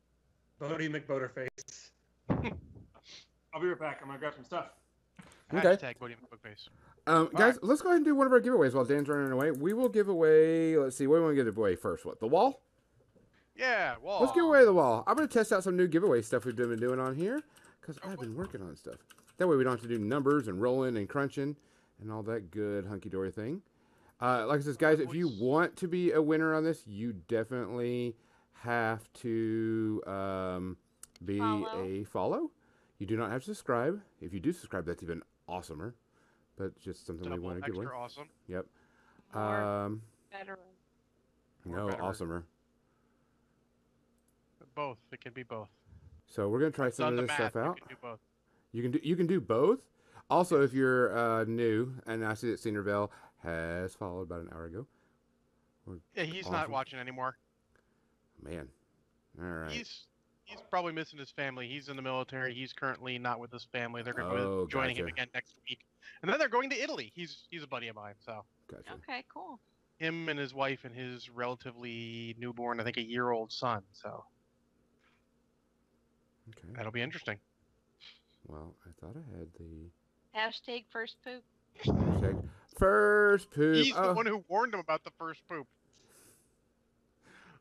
Bodie McBoaterface. I'll be right back. I'm gonna grab some stuff. Okay. Hashtag Bodie McBookface. um, guys, let's go ahead and do one of our giveaways while Dan's running away. We will give away. Let's see, what do we want to give away first? What the wall? Yeah, wall. Let's give away the wall. I'm gonna test out some new giveaway stuff we've been doing on here because I've been working on stuff. That way we don't have to do numbers and rolling and crunching and all that good hunky dory thing. Uh, like I said, guys, if you want to be a winner on this, you definitely have to um, be Follow. a follow. You do not have to subscribe. If you do subscribe, that's even awesomer. But just something we want to give away. awesome. Yep. More Um, better. No, better. awesomer. Both. It can be both. So we're gonna try some of this math. stuff you out. Can do both. You can do you can do both. Also, if you're uh, new, and I see that Cedarville has followed about an hour ago. Yeah, he's not watching anymore. Man, all right. He's he's probably missing his family. He's in the military. He's currently not with his family. They're going to Oh, be joining him again next week, and then they're going to Italy. He's he's a buddy of mine, so Gotcha. Okay, cool. him and his wife and his relatively newborn, I think a year old son. So Okay. that'll be interesting. Well, I thought I had the Hashtag first poop. hashtag first poop. He's oh, the one who warned him about the first poop.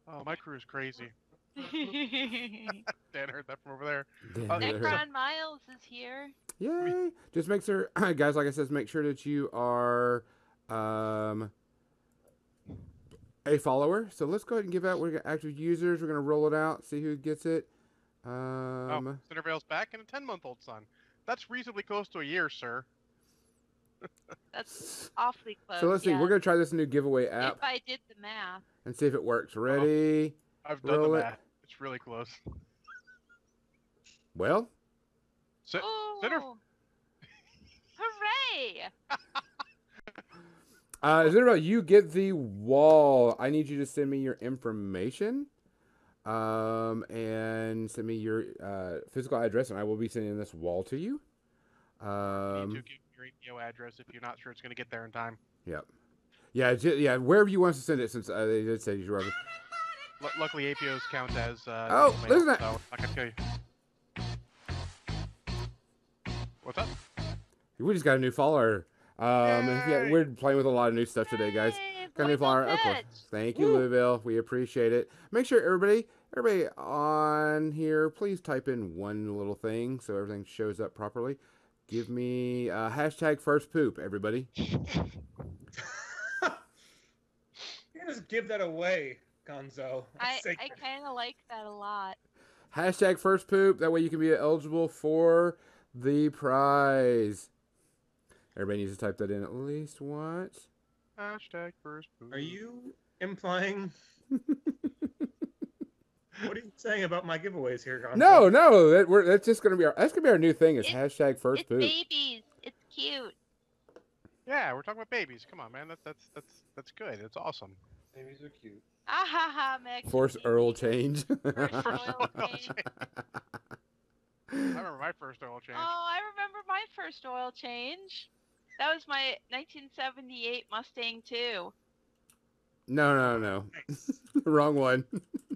Oh, my crew is crazy. Dan heard that from over there. damn Uh, it. Necron Miles is here. Yay! Just make sure, guys. Like I said, make sure that you are um, a follower. So let's go ahead and give out. We're gonna active users. We're gonna roll it out. See who gets it. Oh, Um, Cindervale's back and a 10 month old son. That's reasonably close to a year, sir. That's awfully close. so let's see. yeah. We're gonna try this new giveaway app If I did the math. and see if it works. Ready? I've done Roll the it. math. It's really close. Well, So, Oh! Cinder- Hooray! uh, Zinnerville, you get the wall. I need you to send me your information, um, and send me your uh, physical address, and I will be sending this wall to you. need Um, to give your APO address if you're not sure it's going to get there in time. Yep. Yeah, j- yeah. Wherever you want to send it, since uh, they did say you were. L- luckily, APOs count as. Uh, Oh, email, listen to that. So i can't tell you. What's up? We just got a new follower. Um, yeah, we're playing with a lot of new stuff today, guys. Got a new follower. Of course. Thank you, Woo. Louisville. We appreciate it. Make sure everybody, everybody on here, please type in one little thing so everything shows up properly. Give me uh, hashtag first poop, everybody. You just give that away, Gonzo. I, I kind of like that a lot. Hashtag first poop. That way you can be eligible for the prize. Everybody needs to type that in at least once. Hashtag first. Are you implying? what are you saying about my giveaways here, Gonzo? No, no, that, we're, that's just gonna be our that's gonna be our new thing is It- hashtag first it's poop. babies. It's cute. Yeah, we're talking about babies. Come on, man. That's that's that's that's good. It's awesome. Babies are cute. Ah ha ha, Meg. Force Earl change. First First oil oil change. change. I remember my first oil change. Oh, I remember my first oil change. That was my 1978 Mustang too. no, no, no. Nice. Wrong one.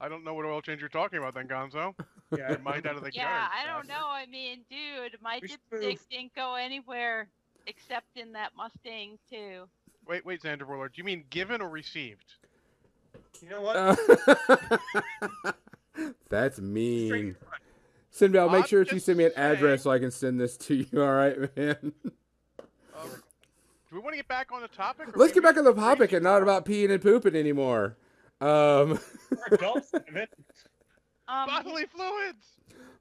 I don't know what oil change you're talking about, then, Gonzo. Yeah, Your mind out of the Yeah, gutter. I don't know. I mean, dude, my We should dipstick move. didn't go anywhere except in that Mustang too. Wait, wait, Xander Warlord. Do you mean given or received? You know what? Uh, that's Straight mean. front. Cindy, make I'm sure that you just send me an address saying. so I can send this to you. All right, man. Um, do we want to get back on the topic? or Let's get maybe back on the topic and not about peeing and pooping anymore. Um, adults. Um, bodily fluids.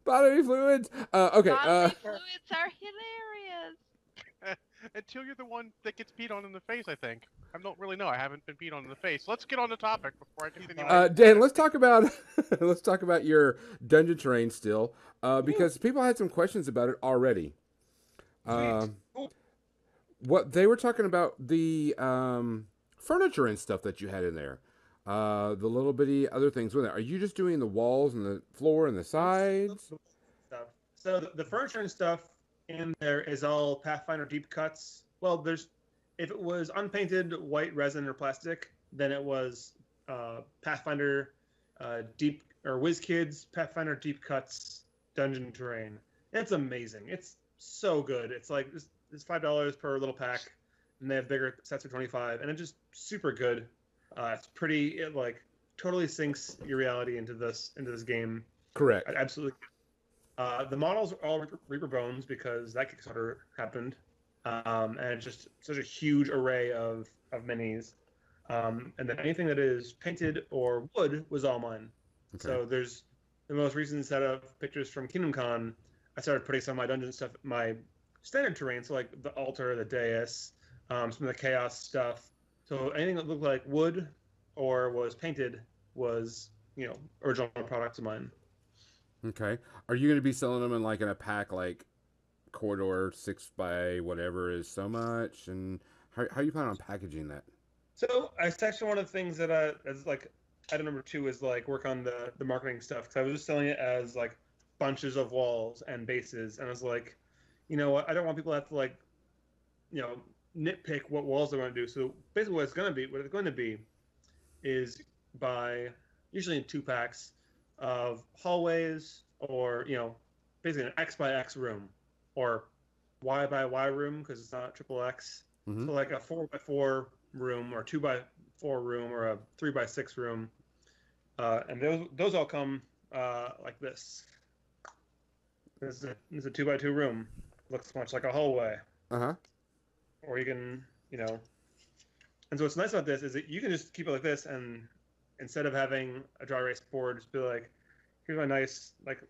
bodily fluids. Uh, okay. Uh, bodily fluids are hilarious. Until you're the one that gets peed on in the face, I think. I don't really know. I haven't been peed on in the face. Let's get on the topic before I continue. Uh, Dan, let's talk about let's talk about your dungeon terrain still, uh, because people had some questions about it already. Um, what they were talking about the um, furniture and stuff that you had in there, uh, the little bitty other things with it. Are you just doing the walls and the floor and the sides? So the, furniture and stuff in there is all Pathfinder deep cuts. Well, there's if it was unpainted white resin or plastic, then it was uh, Pathfinder uh, deep or WizKids Pathfinder deep cuts dungeon terrain. It's amazing. It's so good. It's like it's five dollars per little pack, and they have bigger sets for twenty five, and it's just super good. Uh, it's pretty. It, like totally sinks your reality into this into this game. Correct. I absolutely. Uh, the models are all Reaper Bones because that Kickstarter happened, um, and it's just such a huge array of of minis. Um, and then anything that is painted or wood was all mine. Okay. So there's the most recent set of pictures from Kingdom Con. I started putting some of my dungeon stuff, my standard terrain, so like the altar, the dais, um, some of the chaos stuff. So anything that looked like wood or was painted was, you know, original products of mine. Okay. Are you going to be selling them in like in a pack, like corridor six by whatever is so much, and how how you plan on packaging that? So I actually one of the things that I as like item number two is like work on the the marketing stuff because I was just selling it as like bunches of walls and bases, and I was like, you know what, I don't want people to have to like, you know, nitpick what walls they want to do. So basically, what it's going to be, what it's going to be, is by usually in two packs of hallways or you know, basically an X by X room or Y by Y room because it's not triple X. Mhm. So like a four by four room or two by four room or a three by six room, uh, and those those all come uh, like this. This is, a, this is a two by two room. Looks much like a hallway, Uh huh. Or you can you know. And so what's nice about this is that you can just keep it like this, and instead of having a dry erase board, just be like, here's my nice like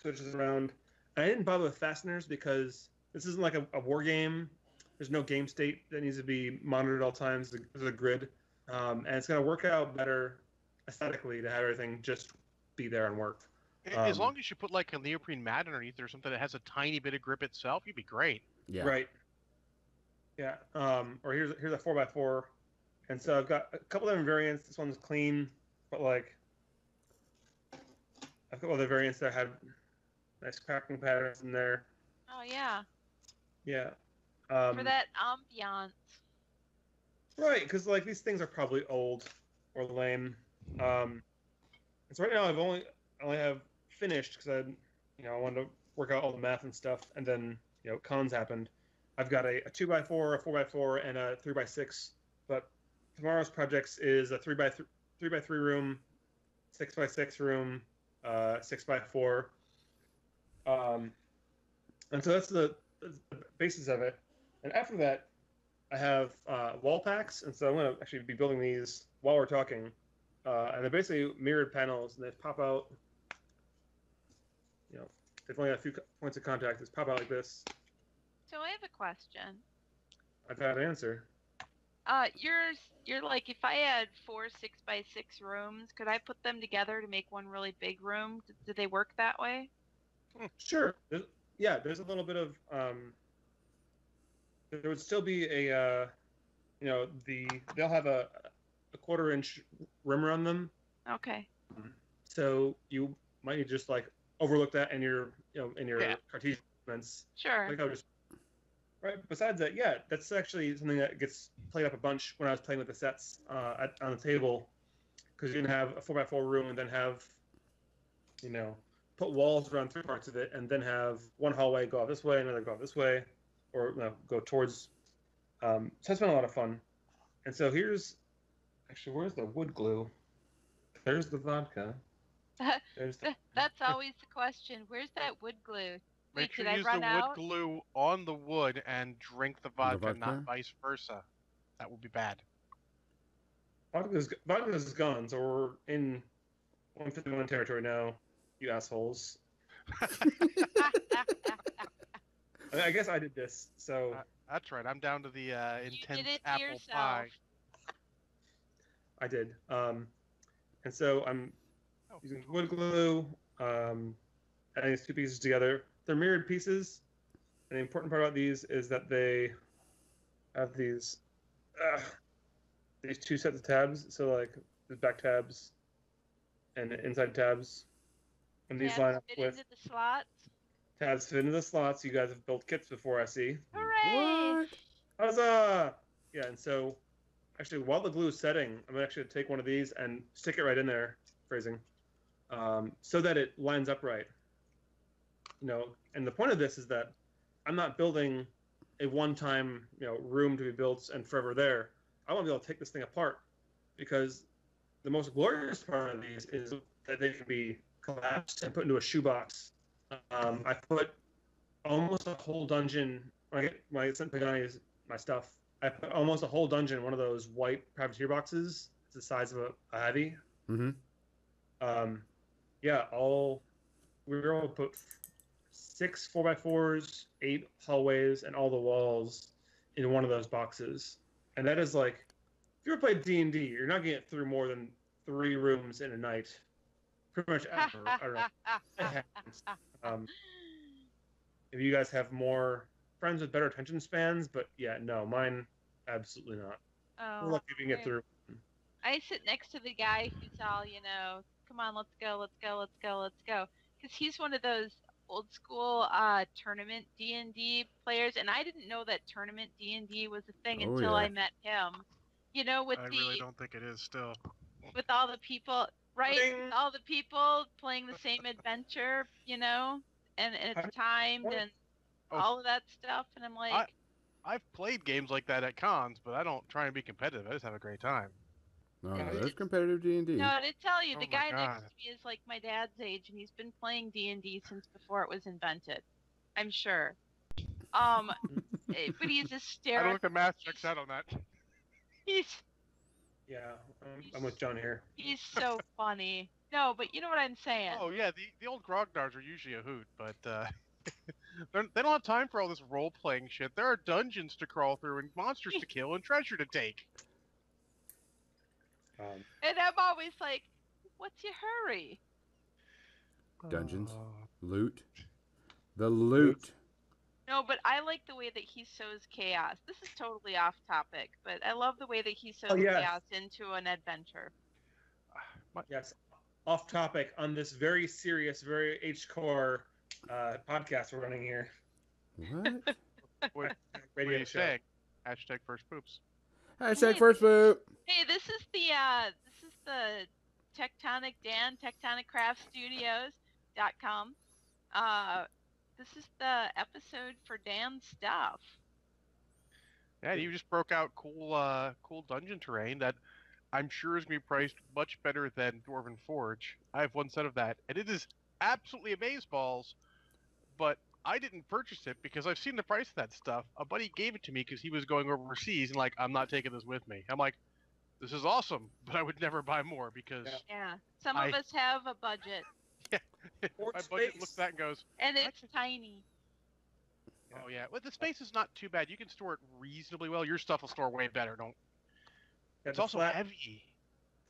switches around. And I didn't bother with fasteners because this isn't like a, a war game. There's no game state that needs to be monitored at all times. There's a grid, um, and it's going to work out better aesthetically to have everything just be there and work. A- As Um, long as you put like a neoprene mat underneath or something that has a tiny bit of grip itself, you'd be great. Yeah. Right. Yeah. Um, or here's here's a four by four, and so I've got a couple different variants. This one's clean, but like I've got other variants that have nice cracking patterns in there. Oh yeah, Yeah. Um, for that ambiance. Right, because like these things are probably old or lame. Um, and so right now I've only I only have finished because I, you know, I wanted to work out all the math and stuff, and then you know cons happened. I've got a, a two by four, a four by four, and a three by six. But tomorrow's projects is a three by th- three by three room, six by six room, uh, six by four. Um, and so that's the, the basis of it. And after that, I have uh, wall packs, and so I'm going to actually be building these while we're talking. Uh, and they're basically mirrored panels, and they pop out. You know, they've only got a few points of contact. Just pop out like this. So I have a question. I've had an answer. Uh, you're you're like if I had four six by six rooms, could I put them together to make one really big room? D- do they work that way? Sure. There's, yeah, there's a little bit of. Um, there would still be a, uh, you know, the they'll have a, a quarter inch rim around them, Okay. so you might just like overlook that in your, you know, in your Yeah. Cartesian measurements. Sure. Like I was, right. Besides that, yeah, that's actually something that gets played up a bunch when I was playing with the sets uh, at, on the table, because you can have a four x four room and then have, you know, put walls around three parts of it, and then have one hallway go out this way, another go out this way, or you know, go towards. Um, so that's been a lot of fun. And so here's, actually, where's the wood glue? There's the vodka. There's the, That's always the question. Where's that wood glue? Make Wait, sure did you use run the out? wood glue on the wood and drink the vodka, vodka? not vice versa. That would be bad. vodka's, vodka's gone, so we're in 151 territory now. You assholes. I I guess I did this, so Uh, That's right. I'm down to the uh, You did intense it apple yourself. pie. I did. Um, and so I'm Oh. using wood glue, um, adding these two pieces together. They're mirrored pieces, and the important part about these is that they have these uh, these two sets of tabs. So like the back tabs and the inside tabs, and these Tabs line up fit with into the slots. tabs fit into the slots. You guys have built kits before, I see. Hooray! What? Huzzah! Yeah, and so actually, while the glue is setting, I'm gonna actually take one of these and stick it right in there, phrasing, um, so that it lines up right. You know, and the point of this is that I'm not building a one-time, you know, room to be built and forever there. I want to be able to take this thing apart because the most glorious part of these is that they can be collapsed and put into a shoebox. Um, I put almost a whole dungeon when I get when sent Pagani my stuff. I put almost a whole dungeon in one of those white privateer boxes. It's the size of a, a heavy. Mm-hmm. Um, yeah, all we were to put six four by fours, eight hallways, and all the walls in one of those boxes. And that is like, if you ever played D and D, you're not getting through more than three rooms in a night. Pretty much ever. I don't know. Um, if you guys have more friends with better attention spans, but yeah, no, mine absolutely not. We're oh, lucky if we can get through. I sit next to the guy who's all, you know, come on, let's go, let's go, let's go, let's go, because he's one of those old school uh, tournament D and D players, and I didn't know that tournament D and D was a thing Oh, until yeah. I met him. You know, with I the really don't think it is still. with all the people, right? Ding. All the people playing the same adventure, you know, and, and it's timed and Oh. all of that stuff, and I'm like, I've played games like that at cons, but I don't try and be competitive. I just have a great time. No, Yeah, there's it's- competitive D and D. No, to tell you, Oh the my guy God. next to me is like my dad's age, and he's been playing D and D since before it was invented. I'm sure. Um, eh, but he's I don't hysterical. think the math checks out on that. He's Yeah, I'm, I'm with John here. he's so funny. No, but you know what I'm saying. Oh yeah, the, the old grognards are usually a hoot, but uh, they're, they don't have time for all this role playing shit. There are dungeons to crawl through and monsters to kill and treasure to take. Um, And I'm always like, "What's your hurry?" Dungeons. Uh, Loot. The loot. No, but I like the way that he sows chaos. This is totally off topic, but I love the way that he sows Oh, yes. chaos into an adventure. yes, off topic on this very serious, very H core uh, podcast we're running here. What? what, what are you show. saying? Hashtag first poops. Hashtag first boot. Hey, this is the uh this is the Tectonic Dan, tectoniccraftstudios.com. Uh this is the episode for Dan's stuff. Yeah, you just broke out cool, uh, cool dungeon terrain that I'm sure is gonna be priced much better than Dwarven Forge. I have one set of that, and it is absolutely amazeballs. But I didn't purchase it because I've seen the price of that stuff. A buddy gave it to me because he was going overseas, and like, I'm not taking this with me. I'm like, this is awesome, but I would never buy more because Yeah. Yeah. Some of us have a budget Or my budget looks at that and goes, and it's Actually- tiny. oh yeah. Well, the space is not too bad. You can store it reasonably well. Your stuff will store way better. Don't. Yeah, It's also flat- heavy.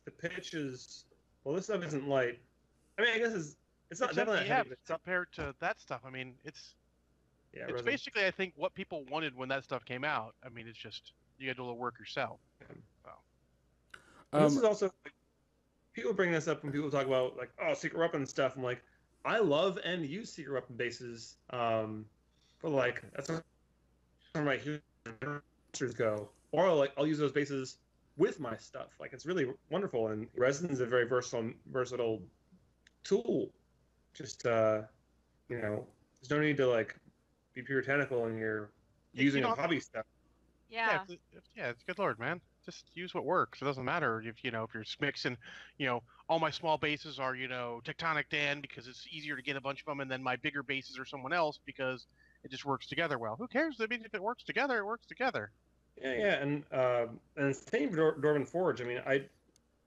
The pitch is well. This stuff isn't light. I mean, I guess it's it's not It's definitely heavy, not yeah, heavy, it's compared to that stuff. I mean, it's Yeah, it's resin. basically I think what people wanted when that stuff came out. I mean, it's just you got to do a little work yourself. And this Um, is also like, people bring this up when people talk about like oh secret weapon stuff. I'm like, I love and use secret weapon bases. Um, but like that's where my monsters go, or like I'll use those bases with my stuff. Like it's really wonderful, and resin is a very versatile versatile tool. Just uh, you know, there's no need to like be puritanical in your Yeah, you using don't of have- hobby stuff. Yeah. it's, it's- yeah, it's good lord, man. Just use what works. It doesn't matter if you know if you're mixing. You know, all my small bases are you know tectonic Dan because it's easier to get a bunch of them, and then my bigger bases are someone else because it just works together well. Who cares? I mean, if it works together, it works together. Yeah, yeah, and uh, and same for Dor- Dwarven Forge. I mean, I,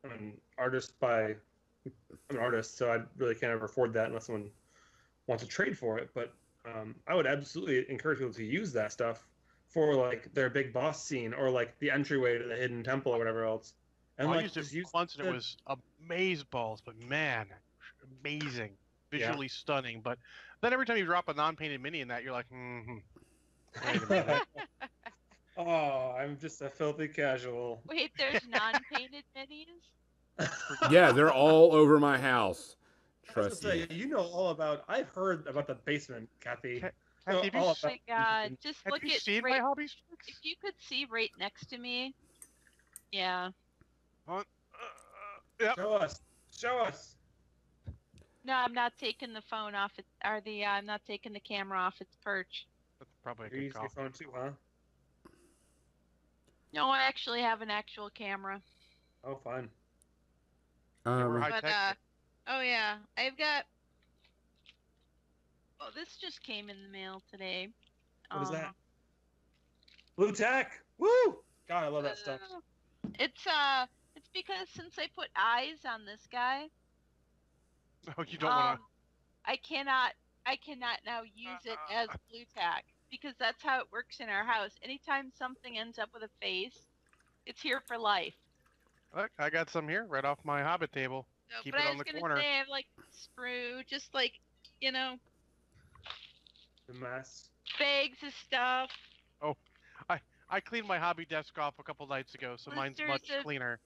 I'm an artist by, I'm an artist, so I really can't ever afford that unless someone wants to trade for it. But um, I would absolutely encourage people to use that stuff for like their big boss scene or like the entryway to the hidden temple or whatever else. And I like used it use once and it the- was amaze balls, but man, amazing, Yeah. visually stunning. But then every time you drop a non-painted mini in that, you're like, hmm Wait a minute. oh, I'm just a filthy casual. Wait, there's non-painted minis. yeah, they're all over my house. Trust me. say, you know all about. I've heard about the basement, Kathy. Ca- You know Kathy, have you all s- Oh my god! Just have look you at seen right, my hobby sticks? if you could see right next to me. Yeah. Uh, uh, yep. Show us. Show us. No, I'm not taking the phone off it or the uh, I'm not taking the camera off its perch. That's probably a You good call. your phone too, huh? No, I actually have an actual camera. Oh, fine. Yeah, we're Um, But uh, oh yeah, I've got. Oh, this just came in the mail today. What is that? Um, Blue Tack. Woo! God, I love that stuff. uh, It's uh, it's because since I put eyes on this guy, Oh, you don't um, want I cannot, I cannot now use it as blue tack because that's how it works in our house. Anytime something ends up with a face, it's here for life. To. Look, I got some here right off my Hobbit table. So, Keep but it I on was the gonna corner. say I have like sprue, just like you know, The mess. bags of stuff. Oh. I I cleaned my hobby desk off a couple nights ago, so mine's Blisters much of- cleaner.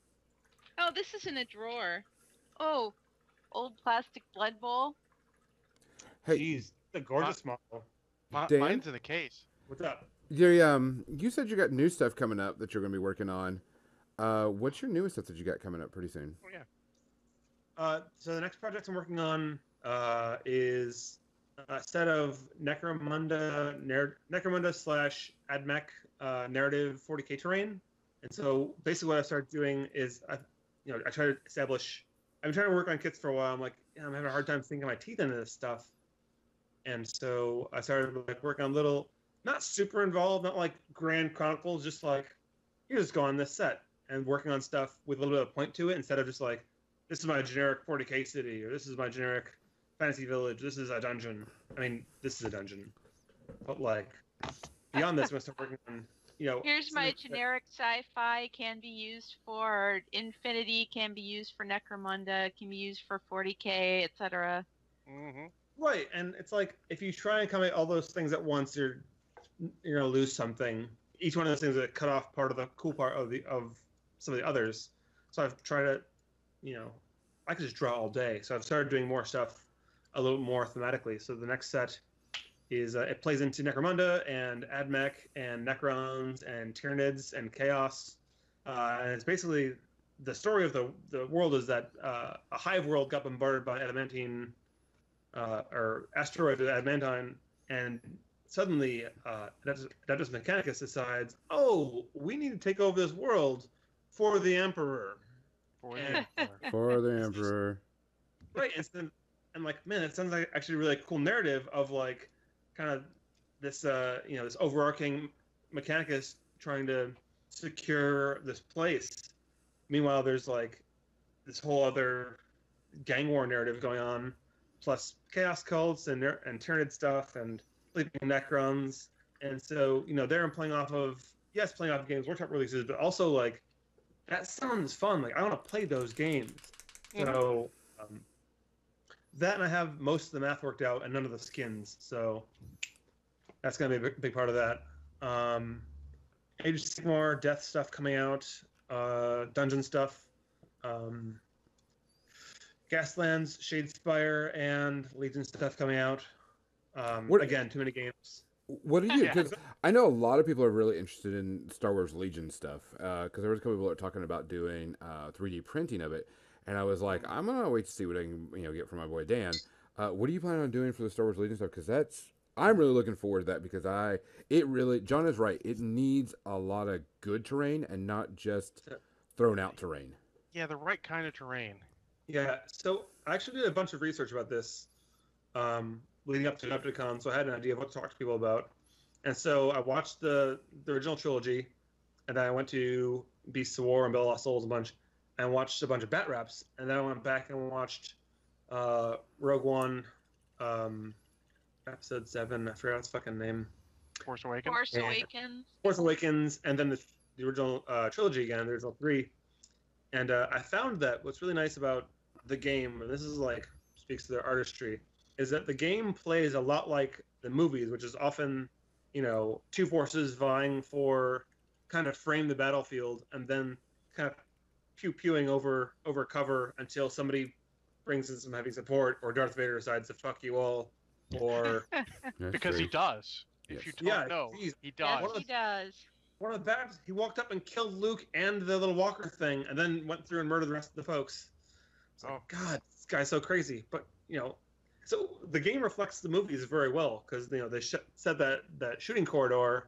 Oh, this is in a drawer. Oh, old plastic blood bowl. hey, Jeez, the gorgeous model. Mi- Dan? mine's in the case. What's up? Jerry, um, you said you got new stuff coming up that you're going to be working on. Uh, what's your newest stuff that you got coming up pretty soon? Oh yeah. Uh, so the next project I'm working on uh, is a set of Necromunda, Necromunda slash AdMech uh, narrative 40k terrain. And so basically, what I started doing is, I, you know, I try to establish. I've been trying to work on kits for a while. I'm like, yeah, I'm having a hard time sinking my teeth into this stuff. And so I started like working on little, not super involved, not like grand chronicles, just like, you just go on this set and working on stuff with a little bit of point to it instead of just like, this is my generic 40k city or this is my generic fantasy village this is a dungeon i mean this is a dungeon but like beyond this i'm gonna start working on you know Here's my something that- generic sci-fi. Can be used for Infinity. Can be used for Necromunda. Can be used for 40k, etc. hmm right and it's like if you try and combine all those things at once you're you're gonna lose something each one of those things that cut off part of the cool part of the of some of the others. So i've tried to you know i could just draw all day. So i've started doing more stuff a little more thematically. So the next set is uh, it plays into necromunda and admech and necrons and tyranids and chaos. Uh, and it's basically the story of the the world is that uh, a hive world got bombarded by adamantine uh, or asteroid adamantine and suddenly uh, Adeptus Mechanicus decides, oh, we need to take over this world for the Emperor. For the Emperor. For the Emperor. Right. And so I'm like, man, it sounds like actually a really cool narrative of like kind of this, uh, you know, this overarching Mechanicus trying to secure this place. Meanwhile, there's like this whole other gang war narrative going on, plus chaos cults and ner- and Tyranid stuff and sleeping Necrons. And so, you know, there I'm playing off of yes, playing off of games workshop releases, but also like that sounds fun. Like I want to play those games. So um, that and I have most of the math worked out and none of the skins. So that's gonna be a big, big part of that. Um, Age of Sigmar, Death stuff coming out, uh, Dungeon stuff, um, Gaslands, Shadespire, and Legion stuff coming out. Um, What- again, too many games. What do you? Because I know a lot of people are really interested in Star Wars Legion stuff. Because there was a couple people that were talking about doing uh, 3D printing of it, and I was like, I'm gonna wait to see what I can you know get from my boy Dan. Uh, what do you plan on doing for the Star Wars Legion stuff? Because that's I'm really looking forward to that because I it really John is right. It needs a lot of good terrain and not just thrown out terrain. Yeah, the right kind of terrain. Yeah, so I actually did a bunch of research about this um, leading up to Adepticon, so I had an idea of what to talk to people about. And so I watched the the original trilogy, and then I went to Beasts of War and Bell of Lost Souls a bunch, and watched a bunch of Bat Reps, and then I went back and watched uh, Rogue One, um, episode seven. I forgot its fucking name. Force Awakens. Force Awakens. Force Awakens, and then the, the original uh, trilogy again, the original three. And uh, I found that what's really nice about the game, and this is like speaks to their artistry, is that the game plays a lot like the movies, which is often, you know, two forces vying for kind of frame the battlefield and then kind of pew pewing over over cover until somebody brings in some heavy support or Darth Vader decides to fuck you all or That's Because he does. Yes. If you don't Yeah, know, geez. he does. What he does. one of the bad he walked up and killed Luke and the little walker thing and then went through and murdered the rest of the folks. It's like, Oh. God, this guy's so crazy. But you know, so the game reflects the movies very well because you know they sh- said that that shooting corridor,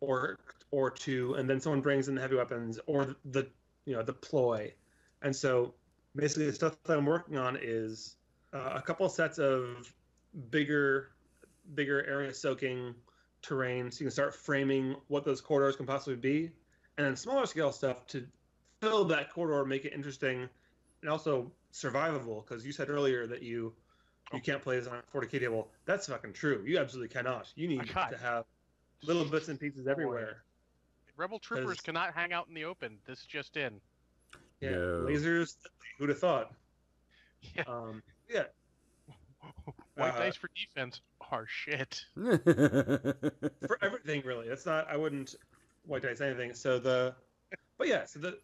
or or two, and then someone brings in the heavy weapons or the you know the ploy, and so basically the stuff that I'm working on is uh, a couple sets of bigger, bigger area soaking terrain, so you can start framing what those corridors can possibly be, and then smaller scale stuff to fill that corridor, make it interesting, and also survivable. Because you said earlier that you you can't play this on a 40k table. That's fucking true. You absolutely cannot. You need to have little bits and pieces everywhere. Rebel troopers 'Cause- cannot hang out in the open. This just in. Yeah, No. lasers. Who'd have thought? Yeah. Um, yeah, White Uh, dice for defense are shit. for everything really. That's not. I wouldn't white dice anything. So the, but yeah. So the,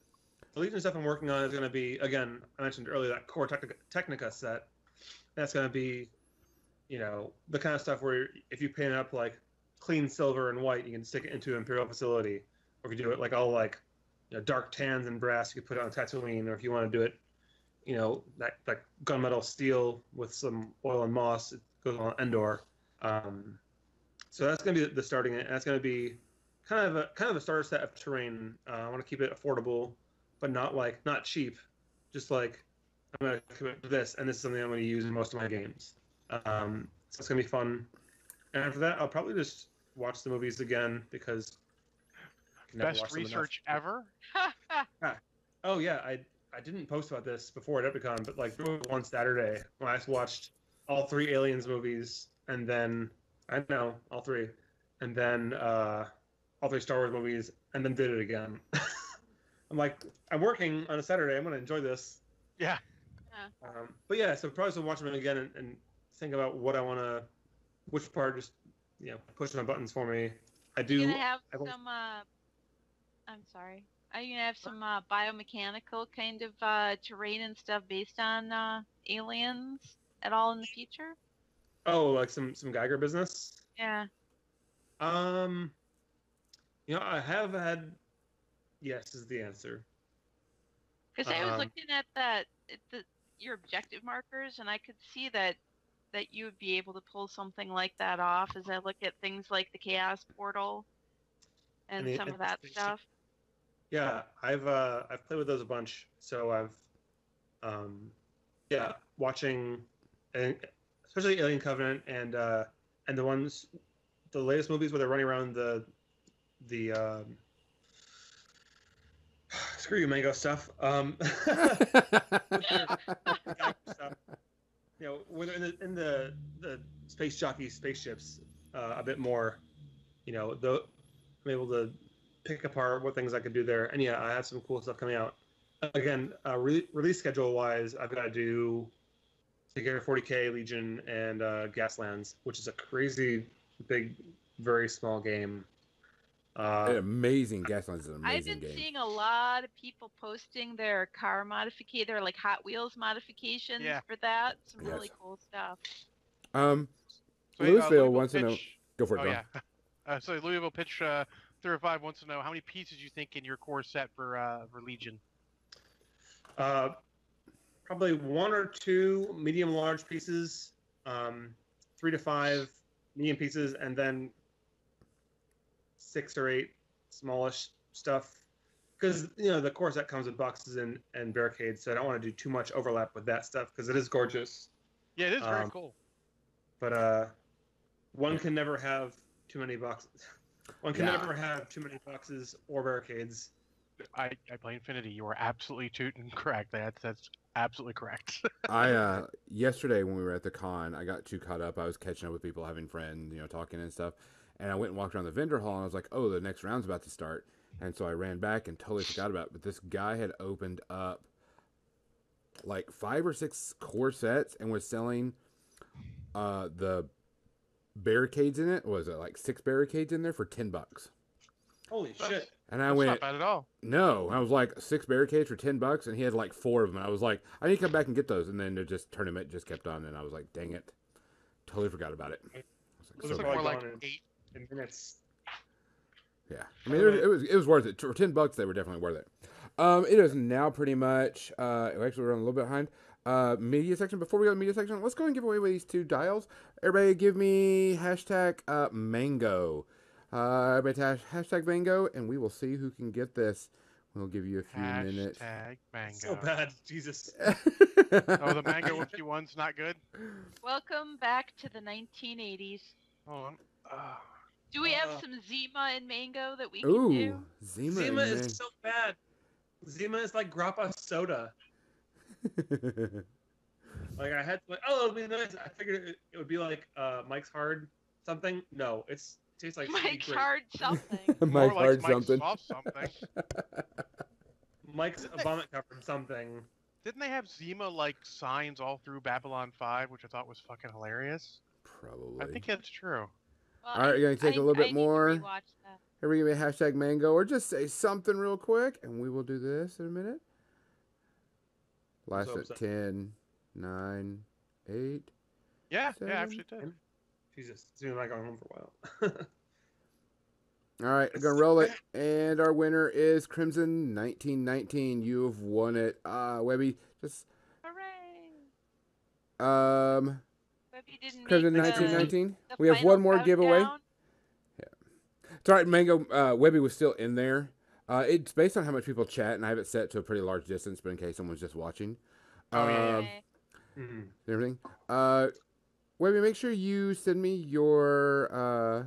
the Legion stuff I'm working on is going to be again. I mentioned earlier that core Technica, Technica set. That's going to be, you know, the kind of stuff where if you paint up like clean silver and white, you can stick it into an Imperial facility, or if you do it like all like, you know, dark tans and brass, you could put it on Tatooine, or if you want to do it, you know, that like gunmetal steel with some oil and moss, it goes on Endor. Um, so that's going to be the starting. And that's going to be kind of a kind of a starter set of terrain. Uh, I want to keep it affordable, but not like not cheap. Just like I'm going to commit to this, and this is something I'm going to use in most of my games. Um, so it's going to be fun. And after that, I'll probably just watch the movies again because I can never Best watch them enough. research ever. Oh yeah, I I didn't post about this before at Adepticon, but like one Saturday when I watched all three Aliens movies, and then I know all three, and then uh, all three Star Wars movies, and then did it again. I'm like, I'm working on a Saturday. I'm gonna enjoy this. Yeah. Um, but yeah, so probably still watch them again and, and think about what I want to, which part just you know push my buttons for me. I do. you gonna have I some. Uh, I'm sorry. Are you gonna have some uh, biomechanical kind of uh, terrain and stuff based on uh, aliens at all in the future? Oh, like some some Giger business. Yeah. Um, you know, I have had. Yes, is the answer. Because I was Um, looking at that, at the your objective markers, and I could see that that you would be able to pull something like that off. As I look at things like the chaos portal and the some of that stuff. Yeah, I've uh, I've played with those a bunch. So I've, um, yeah, watching, and especially Alien Covenant and uh, and the ones, the latest movies where they're running around the, the um, screw you, Mango stuff. Um, stuff. you know, when they're in the in the, the space jockey spaceships uh, a bit more, you know, the I'm able to pick apart what things I could do there. And yeah, I have some cool stuff coming out. Again, uh, re- release schedule wise, I've got to do Together 40k Legion and uh, Gaslands, which is a crazy big, very small game. An Uh, amazing Gaslands is an I've been game. seeing a lot of people posting their car modification, their like Hot Wheels modifications Yeah. for that. Some Yes. really cool stuff. Um, So, uh, Louisville wants to know. Go for it, Oh John. yeah. Uh, so Louisville pitch uh, three or five wants to know how many pieces you think in your core set for uh, for Legion. uh, probably one or two medium large pieces, um, three to five medium pieces, and then six or eight smallish stuff. Because you know the core set comes with boxes and, and barricades, so I don't want to do too much overlap with that stuff because it is gorgeous. Yeah, it is very Um, cool. But uh, one can never have too many boxes. One can Yeah. never have too many boxes or barricades. I, I play Infinity. You are absolutely tootin' correct. That's that's absolutely correct. I uh yesterday when we were at the con, I got too caught up. I was catching up with people, having friends, you know, talking and stuff. And I went and walked around the vendor hall, and I was like, "Oh, the next round's about to start." And so I ran back and totally forgot about it. But this guy had opened up like five or six core sets and was selling uh the barricades in it. What was it like six barricades in there for ten bucks? Holy That's- shit! And I That's went, not bad at all. no, I was like six barricades for ten bucks, and he had like four of them. I was like, I need to come back and get those, and then the just tournament just kept on, and I was like, dang it, totally forgot about it. I was like, It was are bad. more like eight. In minutes. yeah, I mean, it was, it was it was worth it for ten bucks. They were definitely worth it. Um, it is now pretty much. Uh, actually, we're running a little bit behind. Uh, media section. Before we go to media section, let's go and give away these two dials. Everybody, give me hashtag uh, mango. Uh, everybody hash, hashtag mango, and we will see who can get this We'll give you a few minutes. Hashtag mango. So bad, Jesus. Oh, the mango whiskey one's not good. Welcome back to the 1980s. Hold on. Do we have Uh, some Zima and mango that we can Ooh, do? Zima. Zima and is so bad. Zima is like grappa soda. Like I had, like, oh, it'll be nice. I figured it, it would be like uh, Mike's Hard something. No, it's tastes like sweet Mike's grape. hard something. Mike's Mike like Hard Mike's something. Soft something. Mike's vomit cover something. Didn't they have Zima like signs all through Babylon 5, which I thought was fucking hilarious? Probably. I think that's true. Well, All right, I- you're gonna take a I- little bit I more? Here we give me a hashtag mango or just say something real quick and we will do this in a minute. Last so at upset. 10, 9, 8. Yeah, Seven. yeah, actually did. Jesus, it's been like going home for a while. All right, I'm going to roll it. And our winner is Crimson 1919. You've won it. Uh, Webby, just, Hooray! um, Webby didn't Crimson 1919. We have one more giveaway. countdown. It's all right, Mango, uh, Webby was still in there. Uh, it's based on how much people chat, and I have it set to a pretty large distance, but in case someone's just watching. Oh, yeah, yeah. Um, Okay. Mhm. everything. Uh, Webby, make sure you send me your uh,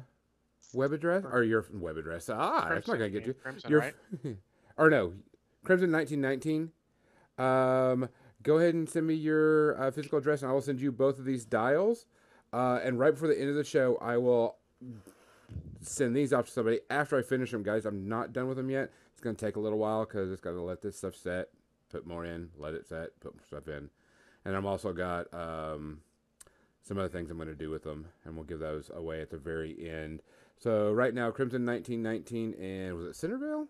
web address or your web address. Ah, that's not gonna get you. Crimson, Your right? or no, Crimson nineteen nineteen. Um, go ahead and send me your uh, physical address, and I will send you both of these dials. Uh, and right before the end of the show, I will send these off to somebody after I finish them, guys. I'm not done with them yet. It's gonna take a little while because it's got to let this stuff set, put more in, let it set, put more stuff in, and I'm also got um, some other things I'm gonna do with them, and we'll give those away at the very end. So right now, Crimson 1919 and was it Centerville?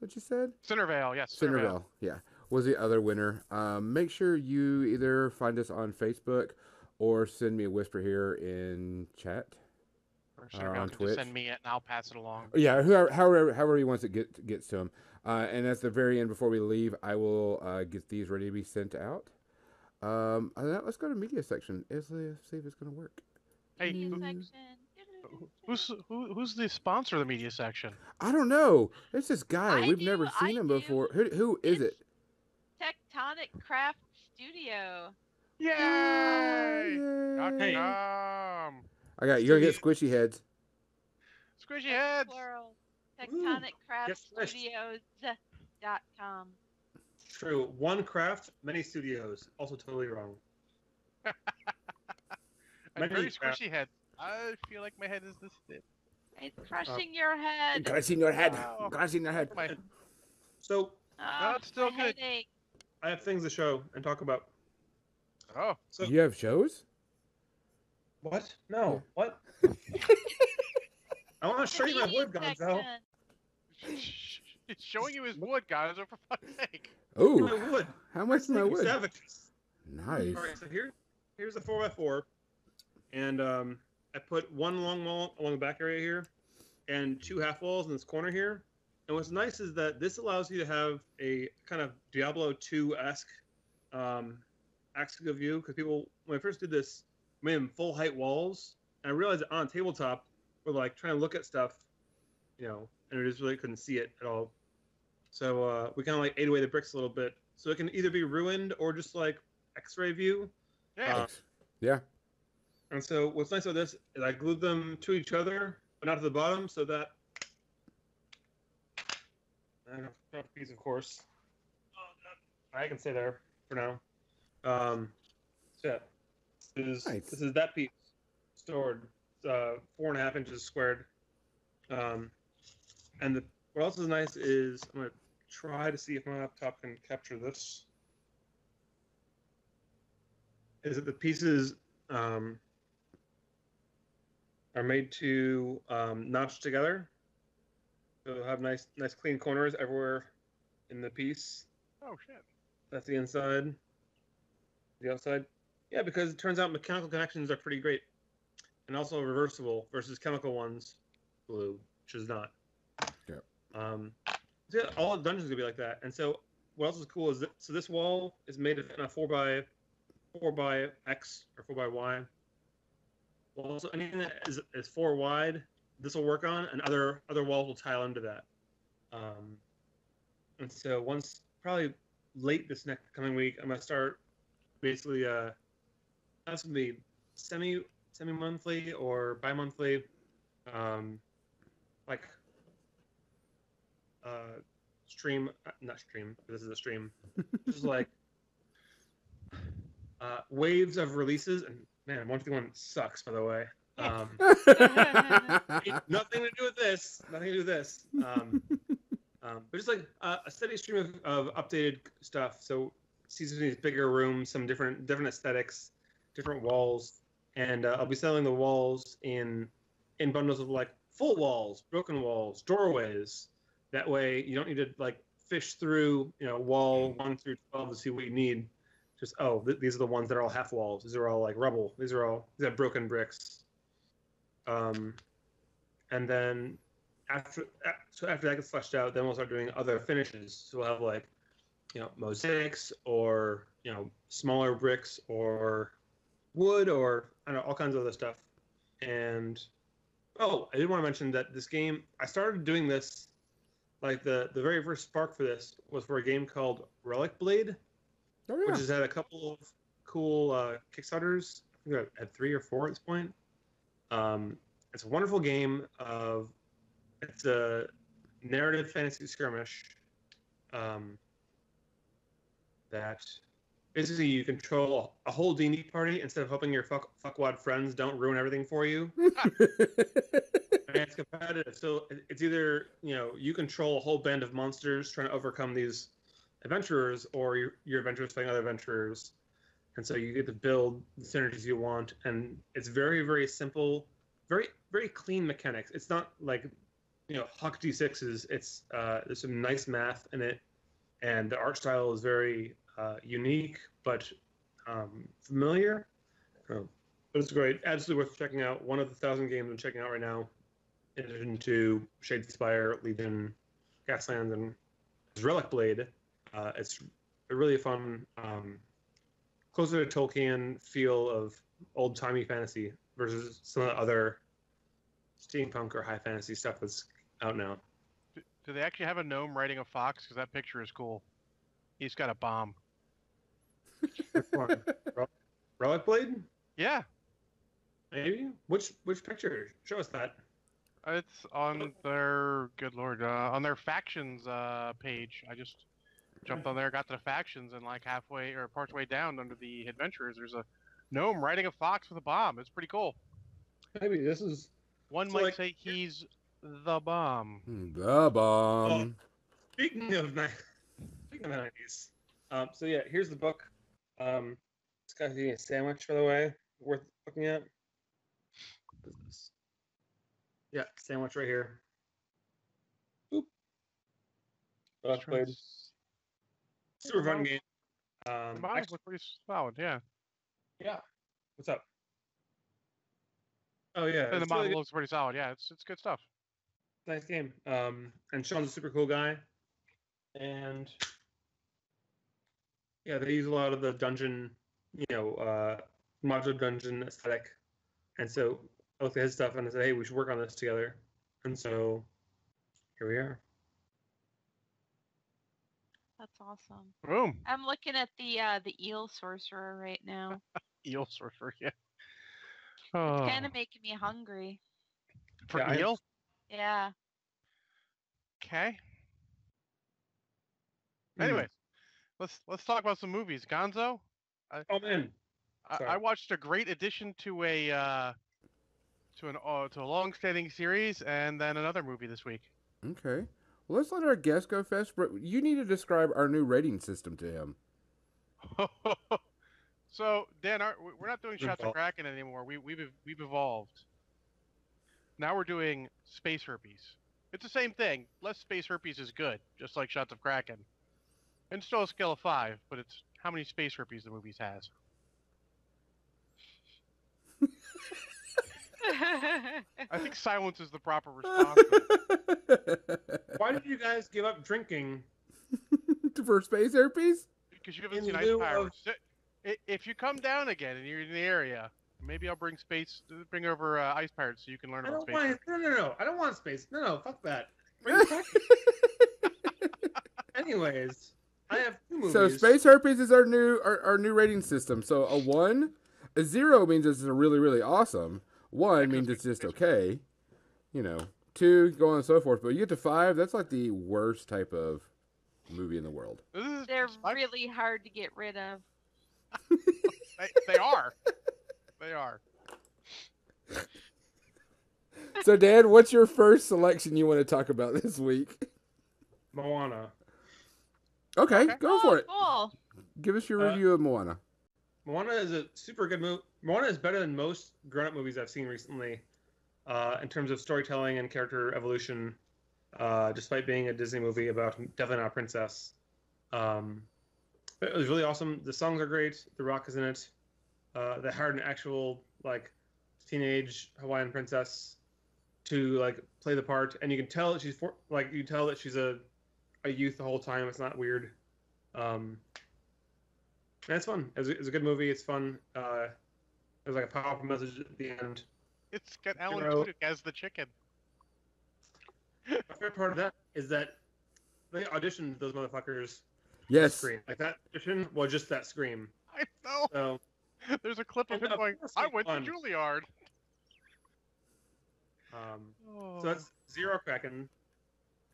What you said? Centervale, yes. Centervale. Centerville, yeah, was the other winner. Um, make sure you either find us on Facebook or send me a whisper here in chat. Or Uh, on can Twitch. send me it and I'll pass it along. Yeah, whoever, however, however he wants it get, gets to him. Uh, and at the very end, before we leave, I will uh, get these ready to be sent out. Um, other than that, let's go to media section. Let's see if it's gonna work. Hey, Media who, section. who's who, who's the sponsor of the media section? I don't know. It's this guy. I We've do, never I seen him do. before. Who who is It's- it? Tectonic Craft Studio. Yay! Dot Yay. Hey. com. I got. You're gonna get squishy heads. Squishy heads. Plural. Ooh, Tectonic Craft get. Studios dot com. True. One craft, many studios. Also totally wrong. And Many very squishy head. I feel like my head is this thin. It's uh, crushing your head. Gotta your head. Wow. Gotta your head. My, So uh, Oh, it's still good. headache. I have things to show and talk about. oh, So You have shows? what? No. What? I want to show you my wood, Gonzo. section. it's showing you his wood, guys. For fuck's sake. Oh, My wood. how much is my wood? Savages. Nice. All right, so here, here's a four x four, and um, I put one long wall along the back area here, and two half walls in this corner here. And what's nice is that this allows you to have a kind of Diablo 2 esque um, aspect of view. Because people, when I first did this, made them full height walls, and I realized that on tabletop, we're like trying to look at stuff, you know, and we just really couldn't see it at all. So uh, we kind of like ate away the bricks a little bit, so it can either be ruined or just like X-ray view. Yeah. Uh, Yeah. And so what's nice about this is I glued them to each other, but not to the bottom, so that and a piece, of course. I can stay there for now. Um, so yeah, this is Nice. this is that piece stored uh, four and a half inches squared. Um, and the, what else is nice is I'm gonna try to see if my laptop can capture this. Is that the pieces um, are made to um, notch together. So they'll have nice, nice clean corners everywhere in the piece. oh shit. That's the inside. The outside. Yeah, because it turns out mechanical connections are pretty great. And also reversible versus chemical ones, blue, which is not. Yeah. Um, so yeah, all the dungeons are gonna be like that. And so what else is cool is that so this wall is made of a four by four by X or four by Y. Well, so anything that is, is four wide, this will work on, and other other walls will tile into that. Um, and so once probably late this next coming week, I'm gonna start basically uh that's gonna be semi semi monthly or bi monthly, um, like uh stream uh, not stream. This is a stream. Just like uh waves of releases and man, one fifty one sucks by the way. Um, nothing to do with this. Nothing to do with this. Um, um, but just like uh, a steady stream of, of updated stuff. So season these bigger rooms, some different different aesthetics, different walls, and uh, I'll be selling the walls in in bundles of like full walls, broken walls, doorways. That way you don't need to like fish through you know wall one through twelve to see what you need. Just oh th- these are the ones that are all half walls. These are all like rubble. These are all these are broken bricks. Um, and then after so after that gets fleshed out, then we'll start doing other finishes. So we'll have like you know mosaics or you know smaller bricks or wood or I don't know all kinds of other stuff. And oh, I did want to mention that this game I started doing this like the the very first spark for this was for a game called Relic Blade, oh which has had a couple of cool uh, Kickstarters. I think I had three or four at this point. Um, it's a wonderful game of it's a narrative fantasy skirmish um, that basically you control a whole D&D party instead of hoping your fuck, fuckwad friends don't ruin everything for you. And it's competitive, so it's either you know you control a whole band of monsters trying to overcome these adventurers, or your, your adventurers fighting other adventurers, and so you get to build the synergies you want. And it's very very simple, very very clean mechanics. It's not like you know Huck D6s. It's uh, there's some nice math in it, and the art style is very uh, unique but um, familiar. So, but it's great. Absolutely worth checking out. One of the thousand games I'm checking out right now, in addition to Shadespire, Legion, Gaslands, and Relic Blade. Uh, it's a really a fun, um, closer to Tolkien feel of old timey fantasy versus some of the other steampunk or high fantasy stuff that's out now. Do, do they actually have a gnome riding a fox? Because that picture is cool. He's got a bomb. Which one? Rel- Relic Blade? Yeah, Maybe. Which which picture? Show us that. it's on their good lord uh, on their factions uh, page. I just jumped on there, got to the factions, and like halfway or part way down under the adventurers, there's a gnome riding a fox with a bomb. It's pretty cool. Maybe this is. One So, might like, say he's the bomb. the bomb. Speaking of ni- speaking of nineties, um, so yeah, here's the book. Um, it's got a sandwich, by the way, worth looking at. What is this? Yeah, sandwich right here. Boop. Relic Blade. Super fun game. The Um, actually, look pretty solid, yeah. yeah. What's up? Oh yeah, And the model really looks pretty solid. Yeah, it's it's good stuff. nice game. Um, and Sean's a super cool guy, and yeah, they use a lot of the dungeon, you know, uh, modular dungeon aesthetic, and so I looked at his stuff and I said, hey, we should work on this together, and so here we are. That's awesome. Boom. I'm looking at the uh, the eel sorcerer right now. Eel sorcerer, yeah. It's Oh, kind of making me hungry. for Yeah, eel? Yeah. Okay. Anyways, let's let's talk about some movies. Gonzo, Oh man, I, I watched a great addition to a uh, to an uh, to a long-standing series, and then another movie this week. Okay. Well, let's let our guest go first. But you need to describe our new rating system to him. so Dan, our, we- we're not doing shots of. Kraken anymore. We we've we've evolved. Now we're doing space herpes. It's the same thing. Less space herpes is good, just like shots of Kraken. And still a scale of five, but it's how many space herpes the movies has. I think silence is the proper response. why did you guys give up drinking? For space herpes? Because you haven't In seen Ice Pirates. I- If you come down again and you're in the area, maybe I'll bring space, bring over uh, Ice Pirates so you can learn I about don't space. want. No, no, no. I don't want space. No, no. Fuck that. Bring it back. Anyways, I have two movies. So space herpes is our new our, our new rating system. So a one, a zero means it's a really really awesome. One means it's just okay. You know, two, go on and so forth. But you get to five, that's like the worst type of movie in the world. They're really hard to get rid of. they, they are. They are. So Dan, what's your first selection you want to talk about this week? Moana. Okay, Okay. go oh, for it. Cool. Give us your Uh, review of Moana. Moana is a super good movie. Moana is better than most grown-up movies I've seen recently, uh, in terms of storytelling and character evolution. Uh, despite being a Disney movie about definitely not a princess, um, it was really awesome. The songs are great. The Rock is in it. Uh, they hired an actual like teenage Hawaiian princess to like play the part, and you can tell that she's for, like you tell that she's a a youth the whole time. It's not weird. Um, and it's fun. It's a, it's a good movie. It's fun. Uh, there's like a powerful message at the end. It's got Alan know- Tudyk as the chicken. My favorite part of that is that they auditioned those motherfuckers. to Yes. Scream. Like that audition was just that scream. I know. So There's a clip of him going, I went fun. to Juilliard. um, Oh. so that's Zero Kraken.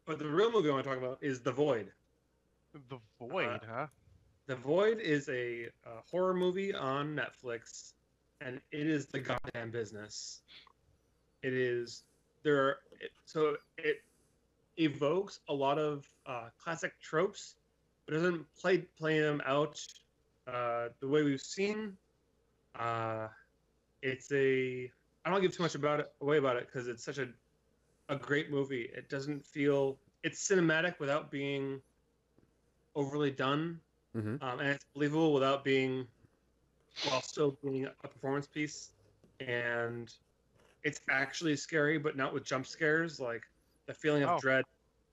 But the real movie I want to talk about is The Void. the void, huh? The Void is a, uh horror movie on Netflix, and it is the goddamn business. It is there. Are, it, so it evokes a lot of uh, classic tropes, but doesn't play play them out uh, the way we've seen. Uh, it's a. I don't give too much about it away about it because it's such a a great movie. It doesn't feel it's cinematic without being overly done hmm um, and it's believable without being while still being a performance piece. And it's actually scary but not with jump scares. Like the feeling of Oh. dread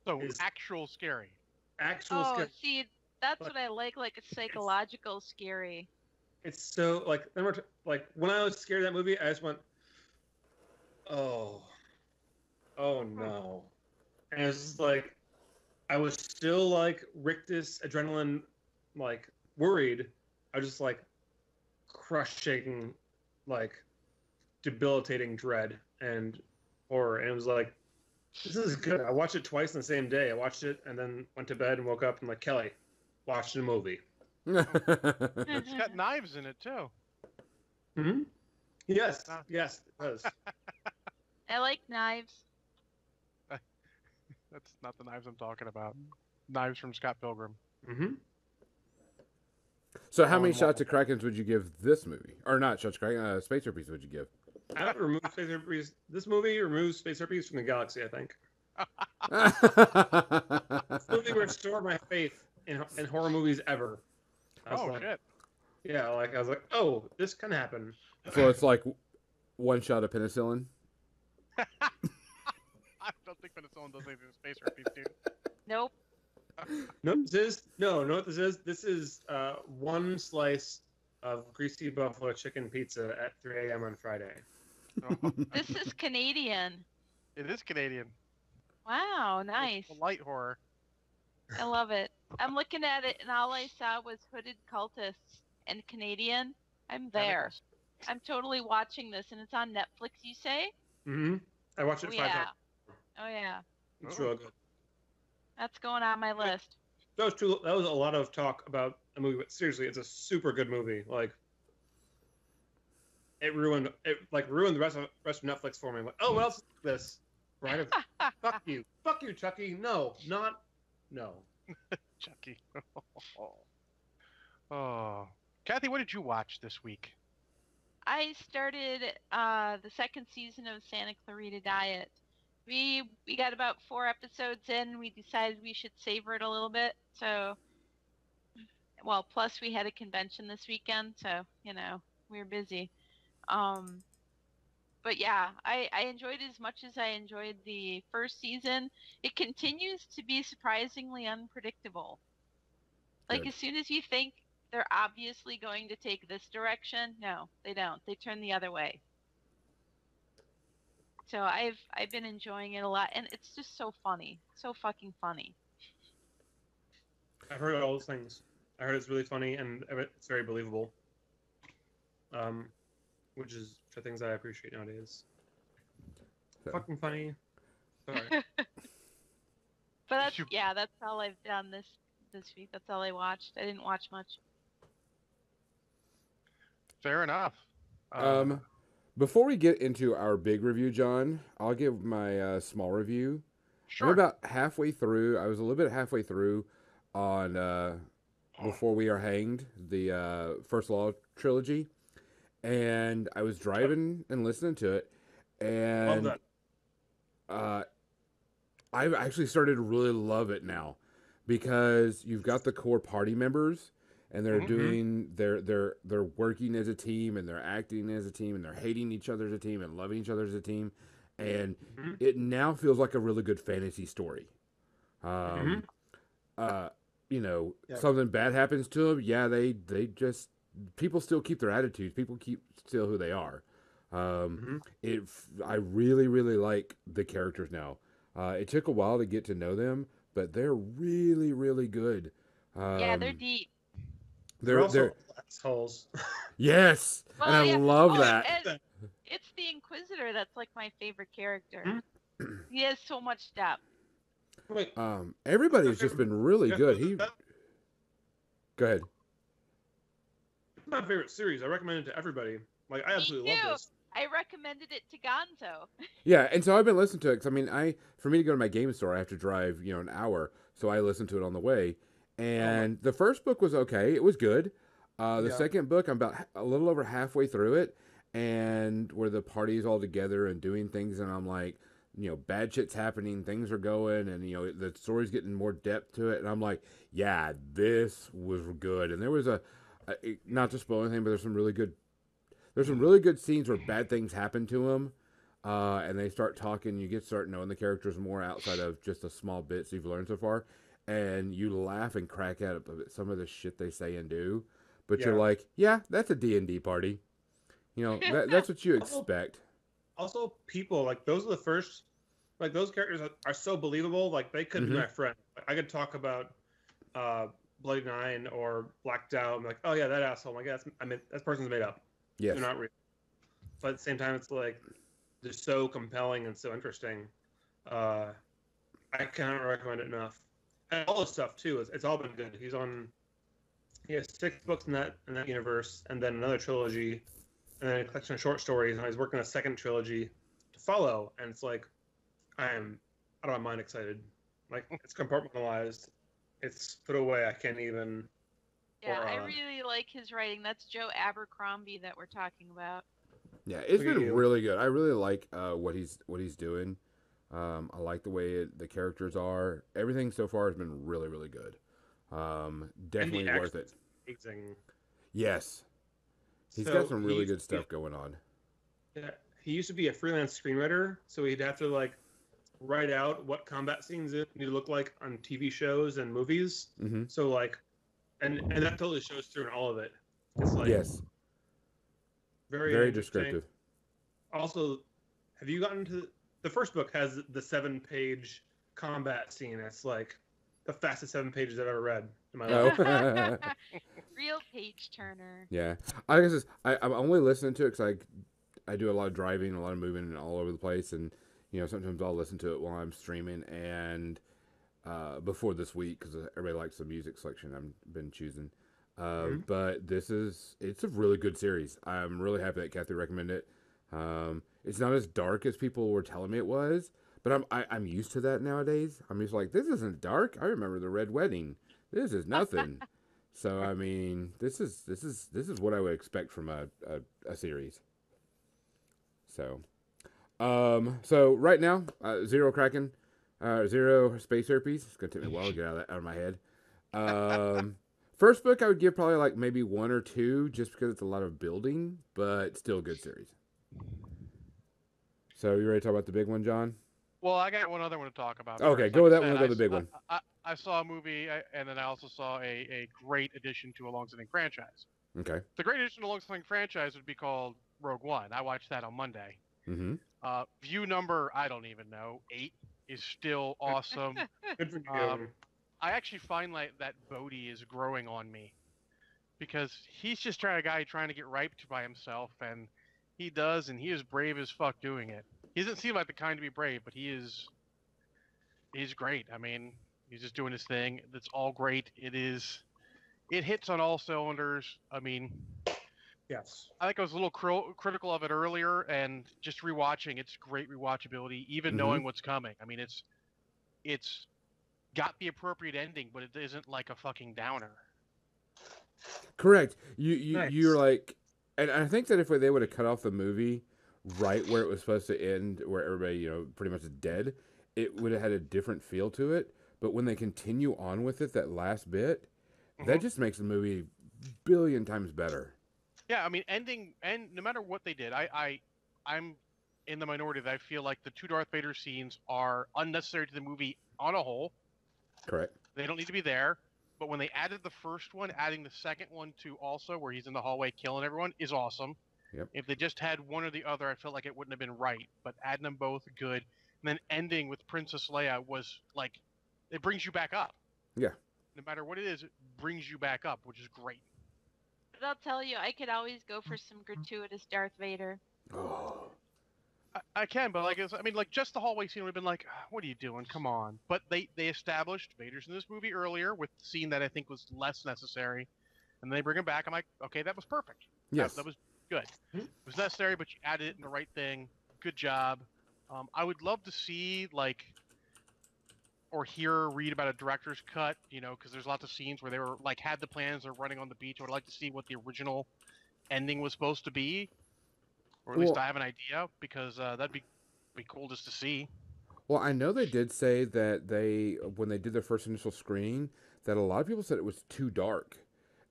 So is- actual scary. actual Oh, scare see, that's But- what I like, like a psychological scary. it's so like then we're t- like when i was scared of that movie i just went oh. Oh no. And it's like i was still like rictus adrenaline like worried i was just like crushing, like debilitating dread and horror and it was like this is good i watched it twice in the same day i watched it and then went to bed and woke up and like kelly watched a movie It's got knives in it too. hmm Yes, yes, it does. I like knives. That's not the knives I'm talking about. Knives from Scott Pilgrim. hmm so how many shots of Krakens would you give this movie? Or not shots of Kraken, uh, Space Herpes would you give? I would remove space herpes. This movie removes space herpes from the galaxy. I think this movie restored my faith in, in horror movies ever. Oh like, shit. Yeah, like I was like, oh, this can happen. so it's like one shot of penicillin. I don't think penicillin does anything to space herpes, dude. Nope. No, this is no, no. What this is? This is uh, one slice of greasy buffalo chicken pizza at 3 a.m. on Friday. Oh, This is Canadian. it is Canadian. Wow, nice. light horror. I love it. I'm looking at it, and all I saw was hooded cultists and Canadian. I'm there. I'm totally watching this, and it's on Netflix. You say? Mm-hmm. I watched Oh it five yeah. times. Oh yeah. It's Oh. real good. That's going on my list. That was too. That was a lot of talk about a movie, but seriously, it's a super good movie. Like, it ruined it. Like ruined the rest of rest of Netflix for me. Like, oh, what else is this? Right? Fuck you. Fuck you, Chucky. No, not. No. Chucky. oh. Kathy, what did you watch this week? I started uh, the second season of Santa Clarita Diet. We we got about four episodes in. We decided we should savor it a little bit. So, well, plus we had a convention this weekend, so you know we were busy. Um, but yeah, I I enjoyed it as much as I enjoyed the first season. It continues to be surprisingly unpredictable. Like Good. as soon as you think they're obviously going to take this direction. No, they don't. They turn the other way. So I've I've been enjoying it a lot, and it's just so funny, so fucking funny. I've heard all those things. I heard it's really funny and it's very believable. Um, which is the things I appreciate nowadays. So- Fucking funny. Sorry. but that's yeah, that's all I've done this this week. That's all I watched. I didn't watch much. Fair enough. Uh, Um, before we get into our big review, John, I'll give my uh, small review. sure. I'm about halfway through. I was a little bit halfway through on uh, Before We Are Hanged, the uh, First Law trilogy, and I was driving and listening to it, and uh, I've actually started to really love it now because you've got the core party members and they're Mhm. doing they're they're they're working as a team and they're acting as a team and they're hating each other as a team and loving each other as a team and Mhm. it now feels like a really good fantasy story um Mhm. uh you know Yeah. something bad happens to them yeah they they just people still keep their attitudes people keep still who they are um Mhm. it f- i really really like the characters now uh it took a while to get to know them but they're really really good um, yeah, they're deep. They're, also they're assholes. yes Well, and i yeah. love Oh, that and it's the Inquisitor that's like my favorite character. Hmm? he has so much depth. Wait, um everybody's just been really good he go ahead my favorite series. I recommend it to everybody. Like I absolutely love this. I recommended it to Gonzo. Yeah, and so I've been listening to it because I mean, I for me to go to my game store, I have to drive you know an hour, so I listen to it on the way. And the first book was okay; it was good. Uh, the Yeah. second book, I'm about a little over halfway through it, and where the party's all together and doing things, and I'm like, you know, bad shit's happening, things are going, and you know, the story's getting more depth to it, and I'm like, yeah, this was good. And there was a, a not to spoil anything, but there's some really good, there's some really good scenes where bad things happen to him uh, and they start talking. You get start knowing the characters more outside of just the small bits you've learned so far, and you laugh and crack at some of the shit they say and do. But you're like, yeah, that's a D and D party. You know, that, that's what you expect. Also, people like those are the first. Like those characters are, are so believable. Like they could Mhm. be my friend. Like, I could talk about uh, Bloody Nine or Black Dow. I'm like, oh yeah, that asshole. I'm like, yeah, that's, I mean, that person's made up. Yes. They're not real. But at the same time, it's like they're so compelling and so interesting. Uh, I cannot recommend it enough. And all this stuff too. It's, it's all been good. He's on. He has six books in that in that universe, and then another trilogy, and then a collection of short stories. And he's working on a second trilogy to follow. And it's like, I am out of my mind excited. Like it's compartmentalized. It's put away. I can't even. Yeah, Or, I uh, really like his writing. That's Joe Abercrombie that we're talking about. Yeah, it's been really good. I really like uh, what he's what he's doing. Um, I like the way it, the characters are. Everything so far has been really really good. Um, definitely worth it. Amazing. Yes, he's So got some really good stuff going on. Yeah, he used to be a freelance screenwriter, so he'd have to like write out what combat scenes need to look like on TV shows and movies. hmm So like, and and that totally shows through in all of it. It's like yes, very very descriptive. Also, have you gotten to the first book has the seven page combat scene? It's like the fastest seven pages I've ever read in my life. Oh. Real page turner. Yeah, I guess it's, I, I'm only listening to it because I, I do a lot of driving, a lot of moving, and all over the place, and you know sometimes I'll listen to it while I'm streaming. And uh, before this week, because everybody likes the music selection I've been choosing. Uh, Mhm. But this is it's a really good series. I'm really happy that Kathy recommended it. Um, it's not as dark as people were telling me it was, but I'm I, I'm used to that nowadays. I'm just like this isn't dark. I remember the Red Wedding. This is nothing. So I mean, this is this is this is what I would expect from a a, a series. So, um, so right now, uh, zero Kraken, uh, zero space herpes. It's gonna take me a while to get out of that out of my head. Um, first book I would give probably like maybe one or two, just because it's a lot of building, but still a good series. So you ready to talk about the big one, John? Well, I got one other one to talk about. Okay, first. go Like with that one, said, we'll go I the big s- one. I, I, I saw a movie, and then I also saw a, a great addition to a long-standing franchise. Okay. The great addition to a long-standing franchise would be called Rogue One. I watched that on Monday. Mm-hmm. Uh, view number, I don't even know, eight is still awesome. Good for you. Um, I actually find like that Bodhi is growing on me because he's just trying a guy trying to get raped by himself, and he does, and he is brave as fuck doing it. He doesn't seem like the kind to be brave, but he is. He's great. I mean, he's just doing his thing. That's all great. It is. It hits on all cylinders. I mean, Yes. I think I was a little cri- critical of it earlier, and just rewatching, it's great rewatchability, even Mhm. knowing what's coming. I mean, it's it's got the appropriate ending, but it isn't like a fucking downer. Correct. You you Nice. you're like, and I think that if they would have cut off the movie right where it was supposed to end, where everybody you know pretty much is dead, it would have had a different feel to it. But when they continue on with it, that last bit, that Mhm. just makes the movie billion times better. Yeah, I mean, ending and no matter what they did, I I I'm in the minority that I feel like the two Darth Vader scenes are unnecessary to the movie on a whole. Correct. They don't need to be there. But when they added the first one, adding the second one to also where he's in the hallway killing everyone is awesome. Yep. If they just had one or the other, I felt like it wouldn't have been right. But adding them both, good. And then ending with Princess Leia was like, it brings you back up. Yeah. No matter what it is, it brings you back up, which is great. But I'll tell you, I could always go for some gratuitous Darth Vader. Oh. I, I can, but like, I mean, like just the hallway scene would have been like, "Ah, what are you doing? Come on. But they they established Vader's in this movie earlier with the scene that I think was less necessary, and then they bring him back. I'm like, okay, that was perfect. That- Yes. that, was good. Hmm. It was necessary, but you added it in the right thing. Good job. Um, I would love to see like, or hear or read about a director's cut. You know, because there's lots of scenes where they were like had the plans, they're running on the beach. I would like to see what the original ending was supposed to be, or at least I have an idea because uh, that'd be be cool just to see. Well, I know they did say that they, when they did their first initial screening, that a lot of people said it was too dark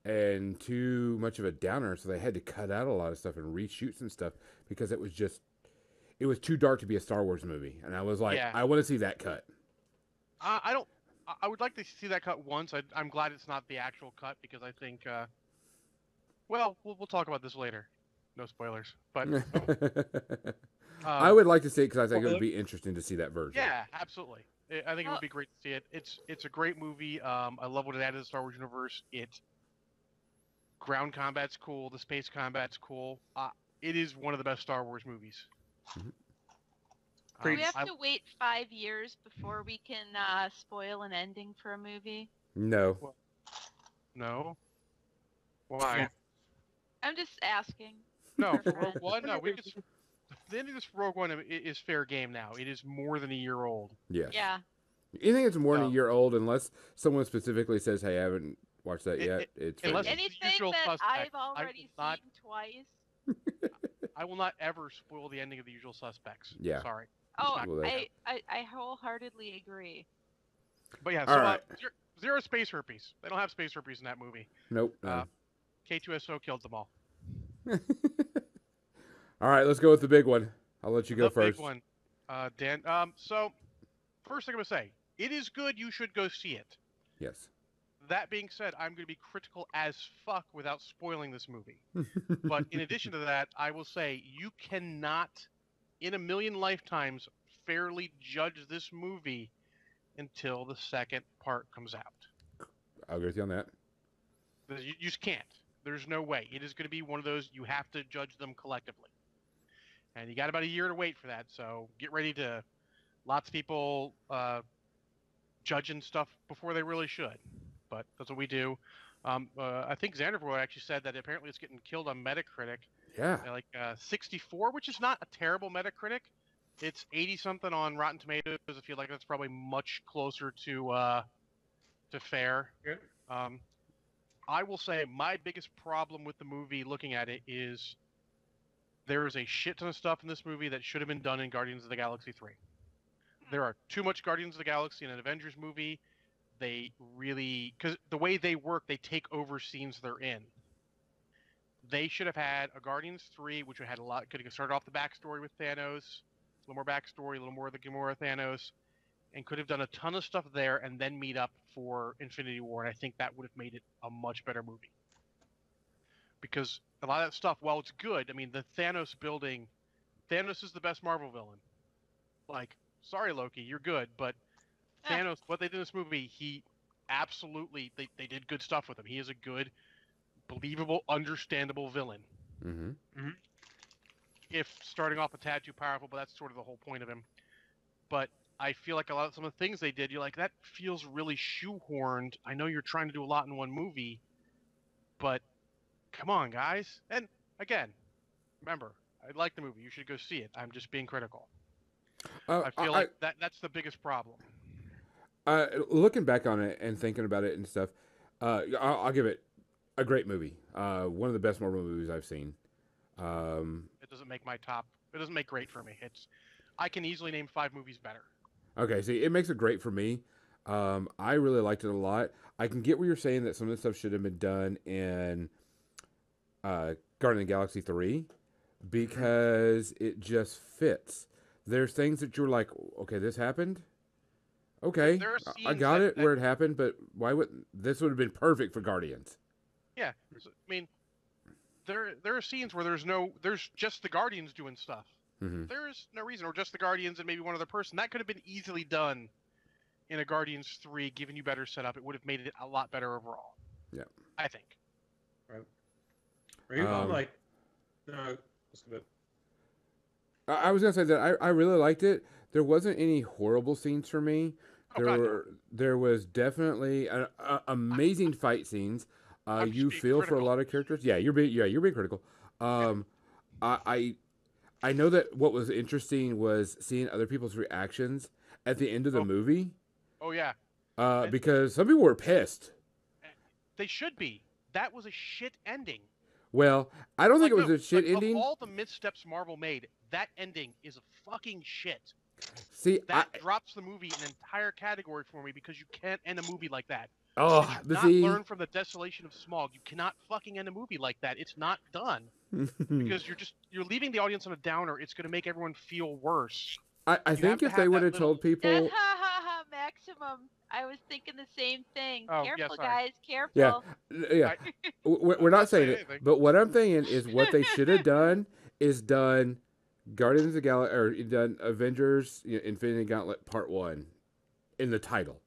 and too much of a downer, so they had to cut out a lot of stuff and reshoot some stuff because it was just, it was too dark to be a Star Wars movie. And I was like, Yeah. I want to see that cut. I, I don't. I- I would like to see that cut once. I, I'm glad it's not the actual cut because I think. Uh, well, we'll we'll talk about this later. No spoilers, but um, I would like to see it because I think it would be interesting to see that version. Yeah, absolutely. I I think it would be great to see it. It's it's a great movie. Um, I love what it added to the Star Wars universe. It ground combat's cool. The space combat's cool. Uh, it is one of the best Star Wars movies. Mhm. Um, Do we have I- to wait five years before we can uh, spoil an ending for a movie? No. no. Why? I'm just asking. No, For for Rogue. One, no. We just the ending of this Rogue One is fair game now. It is more than a year old. Yes. Yeah. Anything that's more than a year old, unless someone specifically says, "Hey, I haven't watched that It- yet," it- it's unless- It's Anything that suspect. I've I will already not- seen twice. I will not ever spoil the ending of The Usual Suspects. Yeah. Sorry. Oh, not Well, that- I, I, I wholeheartedly agree. But yeah, All so uh, zero, zero space herpes. They don't have space herpes in that movie. Nope. uh. K2SO killed them all. All right, let's go with the big one. I'll let you go the first. big one. Uh, Dan. Um. So, first thing I'm gonna say, it is good. You should go see it. Yes. That being said, I'm gonna be critical as fuck without spoiling this movie. but in addition to that, I will say you cannot, in a million lifetimes, fairly judge this movie until the second part comes out. I'll agree with you on that. You, you just can't. There's no way. It is going to be one of those you have to judge them collectively, and you got about a year to wait for that. So get ready to. Lots of people uh, judging stuff before they really should, but that's what we do. Um, uh, I think Xanderboy actually said that apparently it's getting killed on Metacritic. Yeah. uh, like uh, 64, which is not a terrible Metacritic. It's 80 something on Rotten Tomatoes. I feel like that's probably much closer to uh, to fair. Yeah. Um, I will say my biggest problem with the movie, looking at it, is there is a shit ton of stuff in this movie that should have been done in Guardians of the Galaxy 3. There are too much Guardians of the Galaxy in an Avengers movie. They really, because the way they work, they take over scenes they're in they should have had a Guardians three, which had a lot. Could have started off the backstory with Thanos, a little more backstory, a little more of the Gamora Thanos, and could have done a ton of stuff there, and then meet up for Infinity War. And I think that would have made it a much better movie. Because a lot of that stuff, while it's good, I mean, the Thanos building, Thanos is the best Marvel villain. Like, sorry Loki, you're good, but. Thanos, what they did in this movie, he absolutely they, they did good stuff with him. He is a good, believable, understandable villain. hmm If starting off a tad too powerful, but that's sort of the whole point of him. But I feel like a lot of some of the things they did, you're like, that feels really shoehorned. I know you're trying to do a lot in one movie, but come on, guys. And again, remember, I like the movie. You should go see it. I'm just being critical. Uh, I feel like that that's the biggest problem. Uh, looking back on it and thinking about it and stuff, uh, I'll, I'll give it a great movie. Uh, one of the best Marvel movies I've seen. Um, It doesn't make my top. It doesn't make great for me. It's I can easily name five movies better. okay, see, it makes it great for me. Um, I really liked it a lot. I can get where you're saying that some of the stuff should have been done in uh, Guardian of the Galaxy 3 because it just fits. There's things that you're like, okay, this happened. Okay, There are I- I got that- it where it happened, but why would this would have been perfect for Guardians? Yeah, I mean, there there are scenes where there's no there's just the Guardians doing stuff. hmm There's no reason, or just the Guardians and maybe one other person. That could have been easily done in a Guardians three, giving you better setup. It would have made it a lot better overall. Yeah. I think. Or even Um, like, no, let's go back. I, I was gonna say that I, I really liked it. There wasn't any horrible scenes for me. There were there was definitely a, a, amazing fight scenes. Uh, you feel for a lot of characters. Yeah, you're being yeah you're being critical. Um, I, I I know that what was interesting was seeing other people's reactions at the end of the Oh. movie. Oh yeah, Uh, because some people were pissed. they should be. That was a shit ending. Well, I don't think it was no, a shit like, ending. Of all the missteps Marvel made, that ending is a fucking shit. See, I, That drops the movie an entire category for me because you can't end a movie like that. oh, you the not see, learn from the desolation of Smaug. You cannot fucking end a movie like that. It's not done because you're just you're leaving the audience on a downer. It's going to make everyone feel worse. I, I think if they would that have told people, ha ha ha! Maximum. I was thinking the same thing. Oh, yeah, careful, sorry. guys. Careful. Yeah. yeah, I- we're, we're not not saying saying it, but what I'm thinking is what they should have done is done Guardians of the Galaxy or done Avengers you know, Infinity Gauntlet Part One in the title.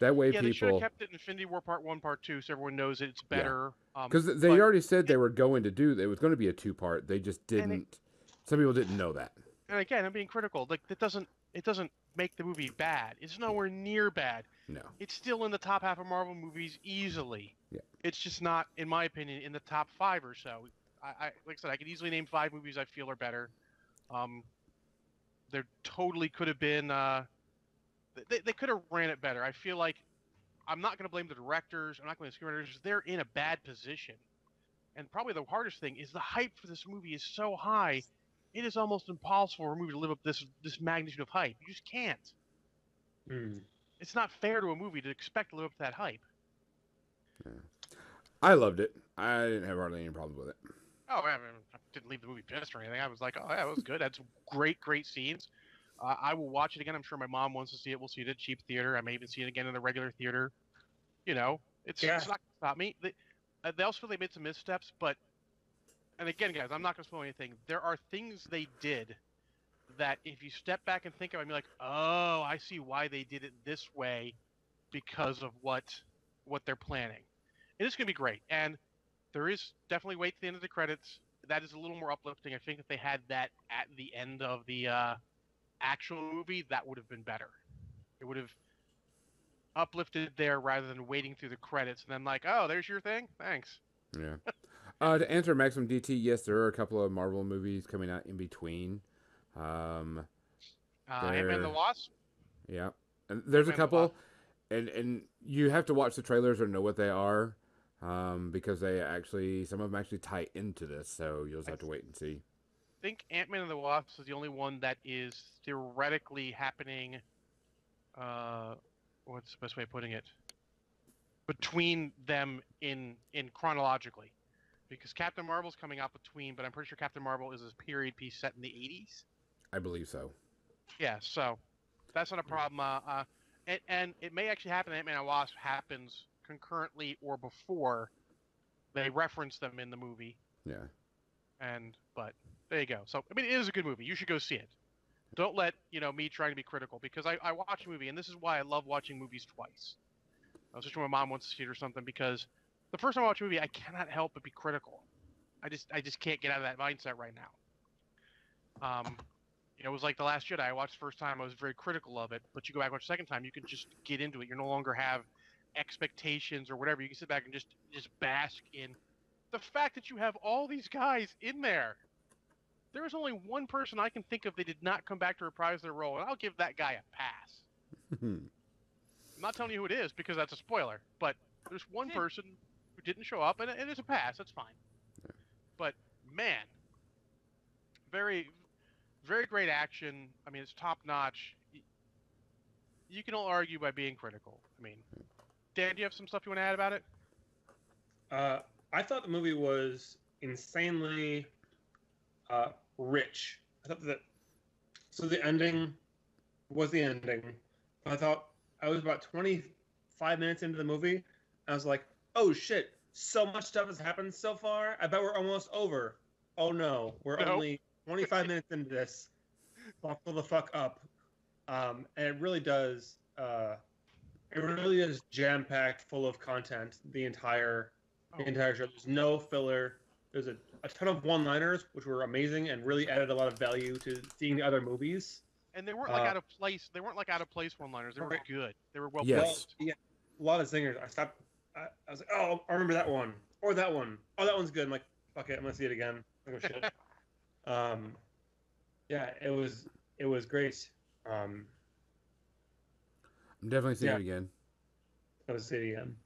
That way, yeah, they should have people kept it Infinity War Part One, Part Two, so everyone knows it's better. Um, because they but- already said they were going to do it was going to be a two part. They just didn't. Some people didn't know that. and again, I'm being critical. Like that doesn't it doesn't make the movie bad. It's nowhere near bad. No. It's still in the top half of Marvel movies easily. Yeah. It's just not, in my opinion, in the top five or so. I, I like I said, I could easily name five movies I feel are better. Um, there totally could have been. Uh, they, they could have ran it better. I feel like I'm not going to blame the directors. I'm not going to blame the screenwriters. They're in a bad position. And probably the hardest thing is the hype for this movie is so high, it is almost impossible for a movie to live up this this magnitude of hype. You just can't. Hmm. It's not fair to a movie to expect to live up to that hype. Yeah. I loved it. I didn't have hardly any problems with it. Oh, I, mean, I didn't leave the movie pissed or anything. I was like, oh, yeah, it was good. That's great, great scenes. Uh, I will watch it again. I'm sure my mom wants to see it. We'll see it at cheap theater. I may even see it again in the regular theater. You know, it's, Yeah. it's not going to stop me. They, uh, they also they made some missteps, but, and again, guys, I'm not going to spoil anything. There are things they did that if you step back and think about it, you're like, oh, I see why they did it this way because of what what they're planning. It is going to be great. And there is definitely wait to the end of the credits. That is a little more uplifting. I think if they had that at the end of the uh, actual movie, that would have been better. It would have uplifted there rather than waiting through the credits and then like, oh, there's your thing. Thanks. Yeah. uh, to answer Maximum DT, yes, there are a couple of Marvel movies coming out in between. Um, Uh, Ant-Man the Wasp. Yeah, and there's a Ant-Man the couple, and and you have to watch the trailers or know what they are, um, because they actually some of them actually tie into this. So you'll just have to wait and see. I think Ant-Man and the Wasp is the only one that is theoretically happening. Uh, what's the best way of putting it? Between them in in chronologically, because Captain Marvel's coming out between, but I'm pretty sure Captain Marvel is a period piece set in the 80s. I believe so. Yeah, so that's not a problem. Uh, uh, and, and it may actually happen. Ant-Man and the Wasp happens concurrently or before they reference them in the movie. Yeah. and but there you go. So I mean, it is a good movie. You should go see it. Don't let you know me trying to be critical because I, I watch a movie and this is why I love watching movies twice. especially when my mom wants to see it or something, because the first time I watch a movie, I cannot help but be critical. I just I just can't get out of that mindset right now. Um, you know, it was like the Last Jedi. I watched the first time, I was very critical of it, but you go back and watch the second time, you can just get into it. You no longer have expectations or whatever. You can sit back and just just bask in the fact that you have all these guys in there. There is only one person I can think of that did not come back to reprise their role, and I'll give that guy a pass. I'm not telling you who it is because that's a spoiler, but there's one person who didn't show up, and it is a pass. That's fine. But man, very, very great action. I mean, it's top notch. You can all argue by being critical. I mean, Dan, do you have some stuff you want to add about it? Uh, I thought the movie was insanely uh, rich. I thought that so the ending was the ending. I thought I was about 25 minutes into the movie. I was like, "Oh shit, so much stuff has happened so far. I bet we're almost over." Oh no, we're Nope. only 25 minutes into this. Buckle the fuck up. Um, and it really does. Uh, it really is jam packed, full of content. The entire the Oh. entire show. There's no filler. There's a, a ton of one liners, which were amazing and really added a lot of value to seeing the other movies. And they weren't like Uh, out of place. They weren't like out of place one-liners. They were Right. good. They were well Yes. placed. yeah, a lot of zingers. I stopped. I, I was like, oh, I remember that one, or that one. Oh, that one's good. I'm like, fuck it, I'm gonna see it again. Oh shit. um, yeah, it was it was great. Um, I'm definitely seeing Yeah. it again. I would say it again.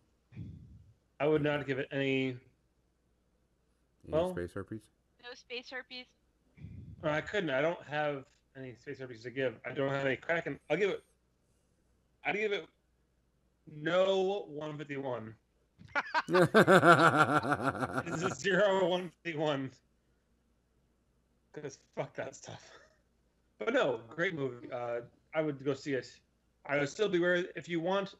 I would not give it any. Any Well- space herpes? No space herpes. uh, I couldn't. I don't have any space herpes to give. I don't have any Kraken. I'll give it. I'd give it no 151. It's a zero 151. Because fuck that stuff. But no, great movie. Uh, I would go see it. I would still be where if you want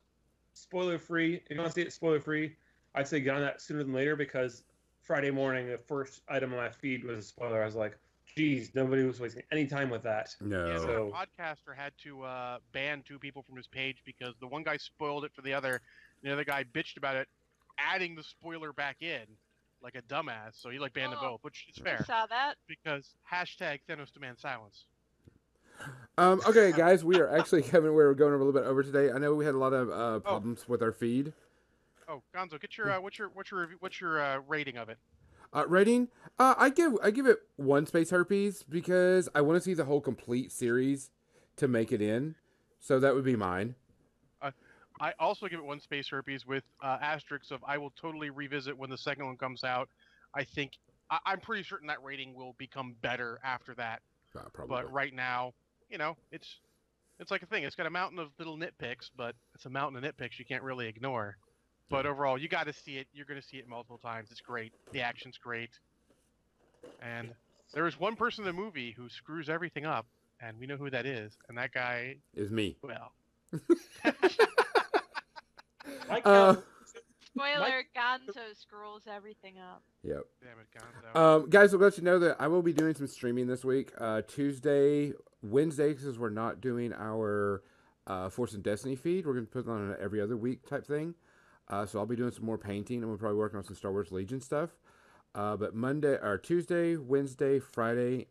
spoiler free, if you want to see it spoiler free, I'd say get on that sooner than later because Friday morning the first item on my feed was a spoiler. I was like, geez, nobody was wasting any time with that. no. Yeah, So- the podcaster had to uh, ban two people from his page because the one guy spoiled it for the other, and the other guy bitched about it, adding the spoiler back in like a dumbass. So he like banned them Oh. both, which is fair. I fair saw that. because hashtag Thanos demand silence. Um, okay, guys, we are actually coming. Where we're going a little bit over today. I know we had a lot of uh, problems with our feed. Oh, Gonzo, get your uh, what's your what's your what's your uh, rating of it? Uh, rating, uh, I give I give it one space herpes because I want to see the whole complete series to make it in. So that would be mine. I also give it one space herpes with uh, asterisks of I will totally revisit when the second one comes out. I think I, I'm pretty certain that rating will become better after that. Uh, probably. But right now, you know, it's it's like a thing. It's got a mountain of little nitpicks, but it's a mountain of nitpicks you can't really ignore. But overall, you got to see it. You're going to see it multiple times. It's great. The action's great. And there is one person in the movie who screws everything up, and we know who that is. And that guy, is me. well, Like, Uh, Spoiler: Gonzo scrolls everything up. Yep. damn it, Gonzo. Um, guys, we'll let you know that I will be doing some streaming this week. Uh, Tuesday, Wednesday, because we're not doing our uh, Force and Destiny feed. We're going to put on an every other week type thing. Uh, so I'll be doing some more painting, and we're probably working on some Star Wars Legion stuff. Uh, but Monday or Tuesday, Wednesday, Friday,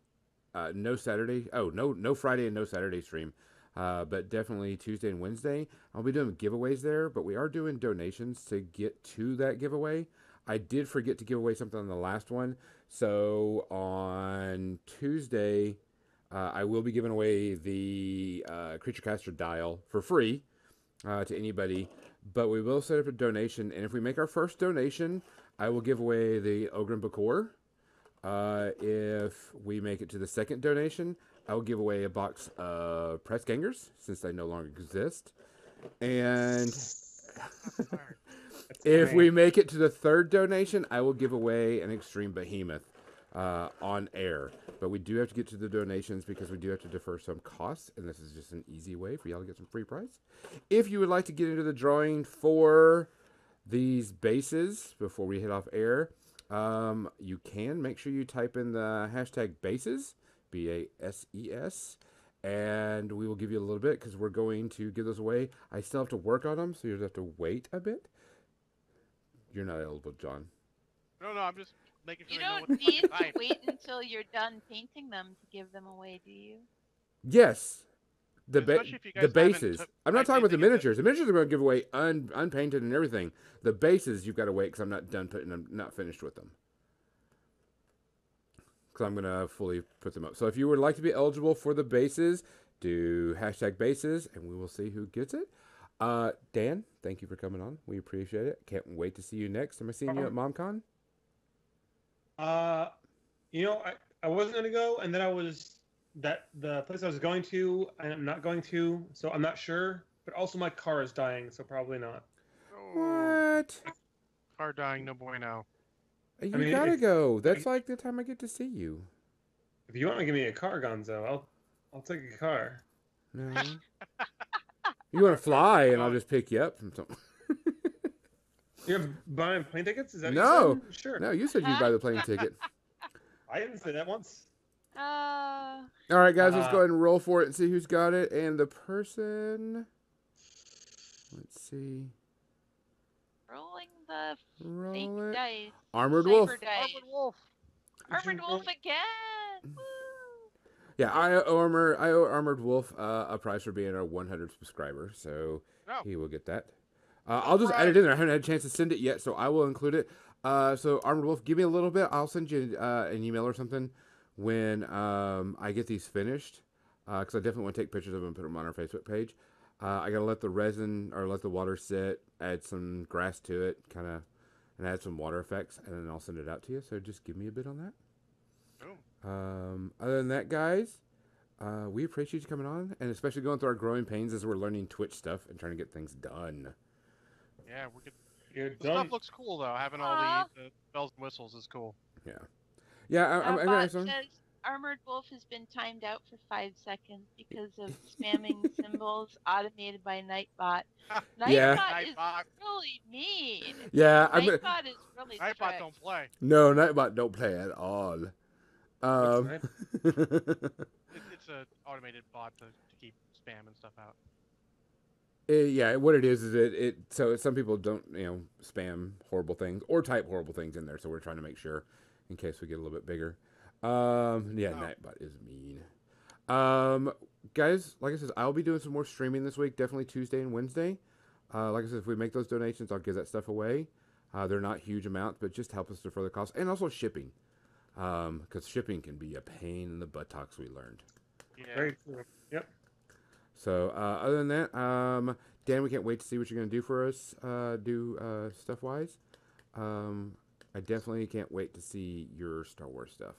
uh, no Saturday. Oh, no, no Friday and no Saturday stream. Uh, but definitely Tuesday and Wednesday. I'll be doing giveaways there, but we are doing donations to get to that giveaway. I did forget to give away something on the last one. So on Tuesday, uh, I will be giving away the uh, Creature Caster dial for free uh, to anybody. But we will set up a donation, and if we make our first donation, I will give away the Ogren Bakor. Uh, if we make it to the second donation, I will give away a box of press gangers since they no longer exist. And if we make it to the third donation, I will give away an extreme behemoth uh, on air. But we do have to get to the donations because we do have to defer some costs, and this is just an easy way for y'all to get some free prize. If you would like to get into the drawing for these bases before we hit off air, um, you can make sure you type in the hashtag bases, B A S E S, and we will give you a little bit because we're going to give those away. I still have to work on them, so you'll have to wait a bit. You're not eligible, John. No, no, I'm just making You sure I know don't what need to Fine. wait until you're done painting them to give them away, do you? Yes. The ba- Especially if you the bases. took- I'm not talking about the painting it, miniatures. The miniatures are going to give away un- unpainted and everything. The bases you've got to wait because I'm not done putting them, not finished with them. Because I'm going to fully put them up. So if you would like to be eligible for the bases, do hashtag bases, and we will see who gets it. Uh, Dan, thank you for coming on. We appreciate it. Can't wait to see you next. Am I seeing you at MomCon? Uh, you know, I, I wasn't gonna go, and then I was that the place I was going to, and I'm not going to, so I'm not sure. But also, my car is dying, so probably not. What? car dying, no bueno. You mean, gotta if- go. That's like the time I get to see you. If you want to give me a car, Gonzo, I'll I'll take a car. No. you want to fly, and I'll just pick you up from something. You're buying plane tickets? Is that what No. you said? Sure. No, you said you'd buy the plane ticket. I didn't say that once. Uh, All right, guys, let's Uh, go ahead and roll for it and see who's got it. And the person, let's see, rolling the roll fake it. dice. Armored Cyber Wolf. dice. Armored Wolf. Armored Wolf again. Woo! Yeah, I owe armor. I owe Armored Wolf uh, a prize for being our 100 subscriber, so Oh. he will get that. Uh, I'll just add it in there. I haven't had a chance to send it yet, so I will include it. Uh, so Armored Wolf, give me a little bit. I'll send you uh, an email or something when um, I get these finished, because I definitely want to take pictures of them and put them on our Facebook page. Uh, I gotta let the resin or let the water sit, add some grass to it, kind of, and add some water effects, and then I'll send it out to you. So just give me a bit on that. Um, other than that, guys, uh, we appreciate you coming on, and especially going through our growing pains as we're learning Twitch stuff and trying to get things done. Yeah, we could. You're The done. stuff looks cool though. Having all the, the bells and whistles is cool. Yeah, I, I'm, Uh, I'm bot gonna says Armored Wolf has been timed out for five seconds because of spamming symbols automated by Nightbot. Nightbot Yeah. is Nightbot, really mean. Yeah, I'm gonna, Nightbot is really Nightbot strict. don't play. no, Nightbot don't play at all. Um, What's It, it's a automated bot to, to keep spam and stuff out. Eh, yeah, what it is is it, it so some people don't you know spam horrible things or type horrible things in there, so we're trying to make sure in case we get a little bit bigger. Um, yeah, Oh. Nightbot is mean. Um, guys, like I said, I'll be doing some more streaming this week. Definitely Tuesday and Wednesday. Uh, like I said, if we make those donations, I'll give that stuff away. Uh, they're not huge amounts, but just help us defer the cost and also shipping, because shipping can be a pain in the buttocks. We learned. Yeah. Very true. Yep. So uh, other than that, um, Dan, we can't wait to see what you're gonna do for us. Uh, do uh, stuff wise. Um, I definitely can't wait to see your Star Wars stuff.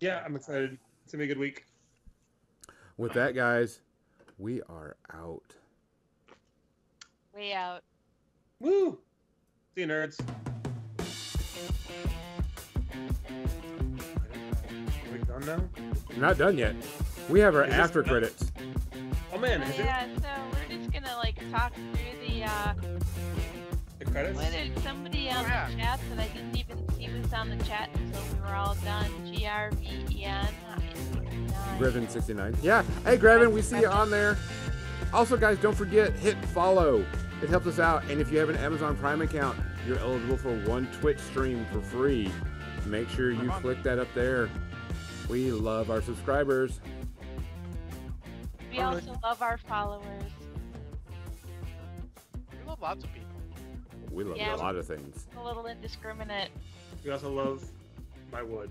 Yeah, I'm excited. It's gonna be a good week. With that, guys, we are out. Way out. Woo! See you, nerds. Are now? We're not done yet. We have our Is after credits. Oh man, Oh, is yeah, so we're just gonna like talk through the uh the credits? well, there's somebody on Oh, yeah. the chat that I didn't even see was on the chat until we were all done. G R V E N Grevin sixty nine. Yeah. Hey Grevin, we see you on there. Also, guys, don't forget hit follow. It helps us out. And if you have an Amazon Prime account, you're eligible for one Twitch stream for free. Make sure you click that up there. We love our subscribers. We also love our followers. We love lots of people. We love Yeah. a lot of things. A little indiscriminate. We also love my wood.